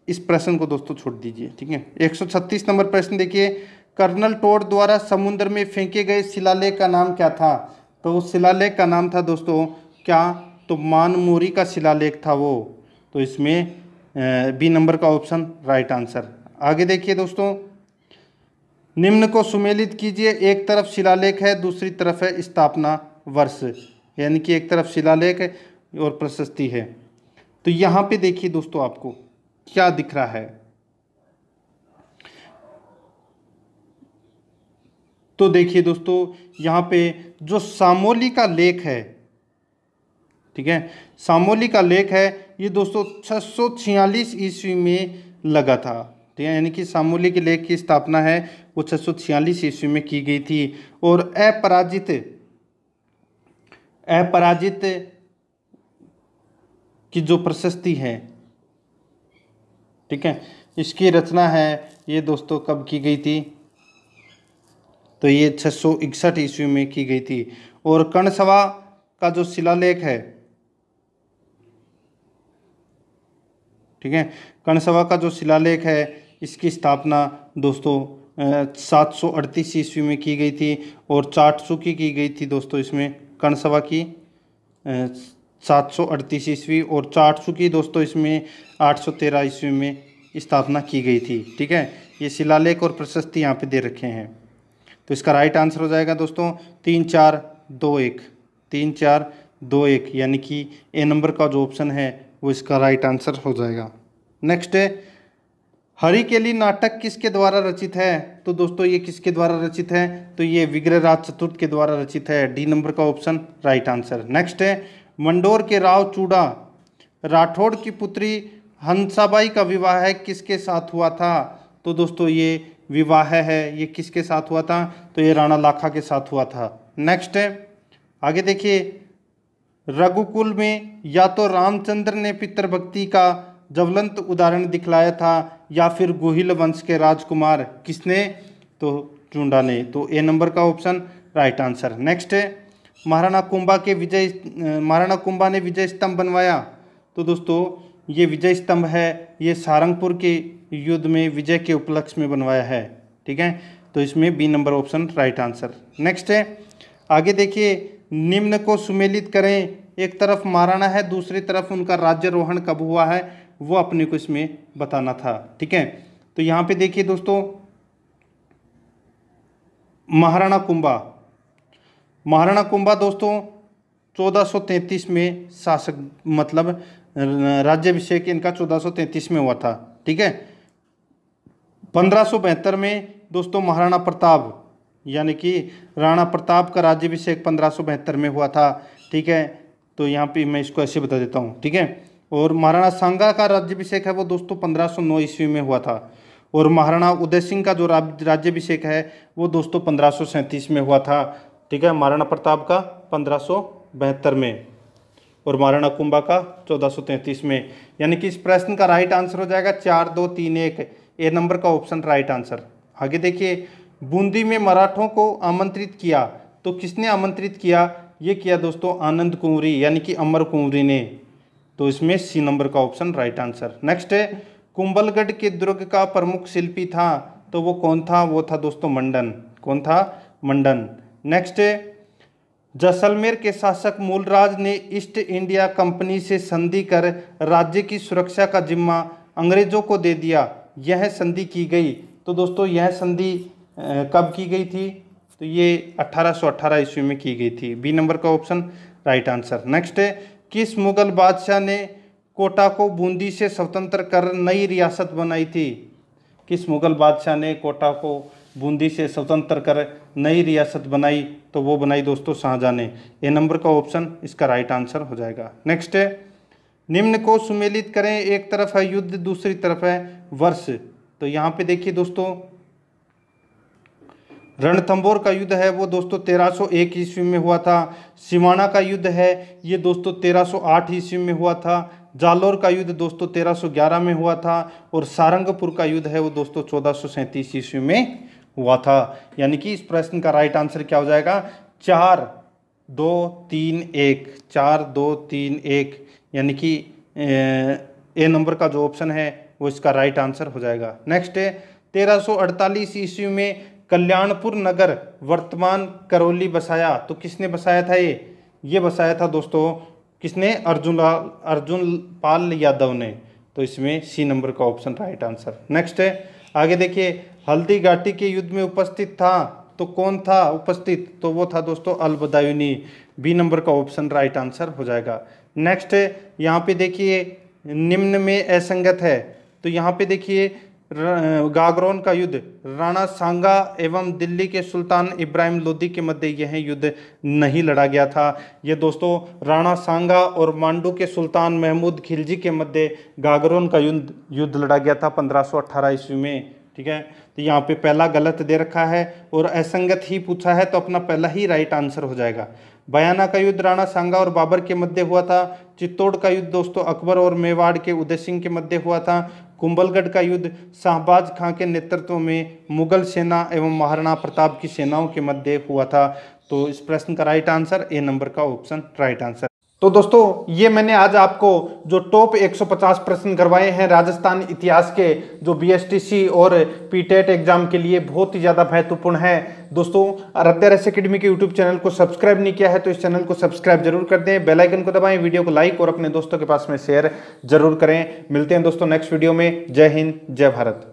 इस प्रश्न को दोस्तों छोड़ दीजिए, ठीक है? 136 नंबर प्रश्न देखिए। कर्नल टोड द्वारा समुद्र में फेंके गए शिलालेख का नाम क्या था? तो उस शिलालेख का नाम था दोस्तों, क्या? तो मानमोरी का शिलालेख था वो। तो इसमें बी नंबर का ऑप्शन राइट आंसर आगे देखिए दोस्तों, निम्न को सुमेलित कीजिए। एक तरफ़ शिलालेख है, दूसरी तरफ़ है स्थापना वर्ष। यानी कि एक तरफ़ शिलालेख है और प्रशस्ति है। तो यहाँ पे देखिए दोस्तों आपको, क्या दिख रहा है? तो देखिए दोस्तों, यहाँ पे जो सामोली का लेख है, ठीक है सामोली का लेख है, ये दोस्तों छः ईस्वी में लगा था। ठीक है यानी कि सामोली के लेख की स्थापना है, वो छः ईस्वी में की गई थी। और अपराजित अपराजित की जो प्रशस्ति है, ठीक है, इसकी रचना है, ये दोस्तों कब की गई थी? तो ये छः सौ इकसठ ईस्वी में की गई थी। और कर्णसभा का जो शिलालेख है ठीक है? कर्णसभा का जो शिलालेख है, इसकी स्थापना दोस्तों सात सौ अड़तीस ईस्वी में की गई थी और चाट सौ की की गई थी दोस्तों इसमें कर्णसभा की सात सौ अड़तीस ईस्वी और चार सौ की दोस्तों इसमें आठ सौ तेरह ईस्वी में स्थापना की गई थी। ठीक है? ये शिलालेख और प्रशस्ति यहाँ पे दे रखे हैं। तो इसका राइट आंसर हो जाएगा दोस्तों, तीन चार दो एक। तीन चार दो एक, यानी कि ए नंबर का जो ऑप्शन है वो इसका राइट आंसर हो जाएगा। नेक्स्ट है, हरि केली नाटक किसके द्वारा रचित है? तो दोस्तों, ये किसके द्वारा रचित है? तो ये विग्रह राज चतुर्थ के द्वारा रचित है। डी नंबर का ऑप्शन राइट आंसर नेक्स्ट है, मंडोर के राव चूड़ा, राठौड़ की पुत्री हंसाबाई का विवाह है, किसके साथ हुआ था? तो दोस्तों, ये विवाह है, ये किसके साथ हुआ था? तो ये राणा लाखा के साथ हुआ था। नेक्स्ट है, आगे देखिए रघुकुल में या तो रामचंद्र ने पितृभक्ति का ज्वलंत उदाहरण दिखलाया था या फिर गोहिल वंश के राजकुमार किसने? तो चुंडा ने। तो ए नंबर का ऑप्शन, राइट आंसर। नेक्स्ट है महाराणा कुंभा के विजय, महाराणा कुंभा ने विजय स्तंभ बनवाया। तो दोस्तों, ये विजय स्तंभ है, ये सारंगपुर के युद्ध में, विजय के उपलक्ष्य में बनवाया है। ठीक है? तो इसमें B number option, right answer. Next है आगे देखिए निम्न को सुमेलित करें। एक तरफ़ महाराणा है, दूसरी तरफ़ उनका राज्य राज्यरोहण कब हुआ है, वो अपने को इसमें बताना था, ठीक है? तो यहाँ पे देखिए दोस्तों, महाराणा कुंभा। महाराणा कुंभा दोस्तों 1433 में शासक मतलब राज्यभिषेक इनका 1433 में हुआ था, ठीक है? पंद्रह में दोस्तों महाराणा प्रताप यानी कि राणा प्रताप का राज्यभिषेक पंद्रह में हुआ था, ठीक है? तो यहाँ पे मैं इसको ऐसे बता देता हूँ, ठीक है? और महाराणा सांगा का राज्यभिषेक है वो दोस्तों पंद्रह सौ नौ ईस्वी में हुआ था। और महाराणा उदय सिंह का जो राज्यभिषेक है वो दोस्तों पंद्रह में हुआ था, ठीक है? महाराणा प्रताप का पंद्रह में और महाराणा कुंभा का चौदह सौ तैंतीस में। यानी कि इस प्रश्न का राइट आंसर हो जाएगा चार दो तीन एक। ए नंबर का ऑप्शन राइट आंसर आगे देखिए बूंदी में मराठों को आमंत्रित किया। तो किसने आमंत्रित किया? ये किया दोस्तों आनंद कुंवरी, यानी कि अमर कुंवरी ने। तो इसमें सी नंबर का ऑप्शन राइट आंसर। नेक्स्ट है, कुंभलगढ़ के दुर्ग का प्रमुख शिल्पी था। तो वो कौन था? वो था दोस्तों मंडन। कौन था? मंडन। नेक्स्ट है, जैसलमेर के शासक मूलराज ने ईस्ट इंडिया कंपनी से संधि कर राज्य की सुरक्षा का जिम्मा अंग्रेज़ों को दे दिया। यह संधि की गई। तो दोस्तों यह संधि कब की गई थी? तो ये 1818 ईस्वी में की गई थी। बी नंबर का ऑप्शन, राइट आंसर। नेक्स्ट है, किस मुगल बादशाह ने कोटा को बूंदी से स्वतंत्र कर नई रियासत बनाई थी? किस मुगल बादशाह ने कोटा को बूंदी से स्वतंत्र कर नई रियासत बनाई? तो वो बनाई दोस्तों शाहजहाँ ने। ए नंबर का ऑप्शन, इसका राइट आंसर हो जाएगा। नेक्स्ट है, निम्न को सुमेलित करें, एक तरफ़ है युद्ध, दूसरी तरफ़ है वर्ष। तो यहाँ पे देखिए दोस्तों रणथंबोर का युद्ध है, वो दोस्तों 1301 ईस्वी में हुआ था। सिवाना का युद्ध है, ये दोस्तों 1308 ईस्वी में हुआ था। जालोर का युद्ध दोस्तों 1311 में हुआ था और सारंगपुर का युद्ध है, वो दोस्तों चौदह ईस्वी में हुआ था। यानी कि इस प्रश्न का राइट आंसर क्या हो जाएगा? चार, दो, तीन, एक। चार, दो, तीन, एक। यानी कि, ए नंबर का जो ऑप्शन है, वो इसका राइट आंसर हो जाएगा। नेक्स्ट है, तेरह ईस्वी में कल्याणपुर नगर वर्तमान करौली बसाया। तो किसने बसाया था ये? ये बसाया था दोस्तों, किसने? अर्जुन अर्जुन पाल यादव ने। तो इसमें सी नंबर का ऑप्शन राइट आंसर नेक्स्ट है, आगे देखिए, हल्दी घाटी के युद्ध में उपस्थित था तो कौन था उपस्थित? तो वो था दोस्तों, अलबदायुनी। बी नंबर का ऑप्शन राइट आंसर हो जाएगा। नेक्स्ट यहाँ पे देखिए, निम्न में असंगत है। तो यहाँ पे देखिए गागरोन का युद्ध। राणा सांगा एवं दिल्ली के सुल्तान इब्राहिम लोदी के मध्य यह युद्ध नहीं लड़ा गया था। ये दोस्तों, राणा सांगा और मांडू के सुल्तान महमूद खिलजी के मध्य गागरोन का युद्ध युद्ध लड़ा गया था 1518 ईस्वी में, ठीक है? तो यहाँ पे पहला गलत दे रखा है और असंगत ही पूछा है तो अपना पहला ही राइट आंसर हो जाएगा। बयाना का युद्ध राणा सांगा और बाबर के मध्य हुआ था। चित्तौड़ का युद्ध दोस्तों अकबर और मेवाड़ के उदय सिंह के मध्य हुआ था। कुंभलगढ़ का युद्ध, शाहबाज खां के नेतृत्व में मुगल सेना एवं महाराणा प्रताप की सेनाओं के मध्य हुआ था। तो इस प्रश्न का राइट आंसर ए नंबर का ऑप्शन राइट आंसर तो दोस्तों, ये मैंने आज आपको जो टॉप 150 प्रश्न करवाए हैं राजस्थान इतिहास के, जो बीएसटीसी और पीटेट एग्ज़ाम के लिए बहुत ही ज़्यादा महत्वपूर्ण है। दोस्तों आराध्या रेस अकेडमी के यूट्यूब चैनल को सब्सक्राइब नहीं किया है तो इस चैनल को सब्सक्राइब ज़रूर कर दें। बेल आइकन को दबाएँ, वीडियो को लाइक और अपने दोस्तों के पास में शेयर ज़रूर करें। मिलते हैं दोस्तों नेक्स्ट वीडियो में। जय हिंद, जय भारत।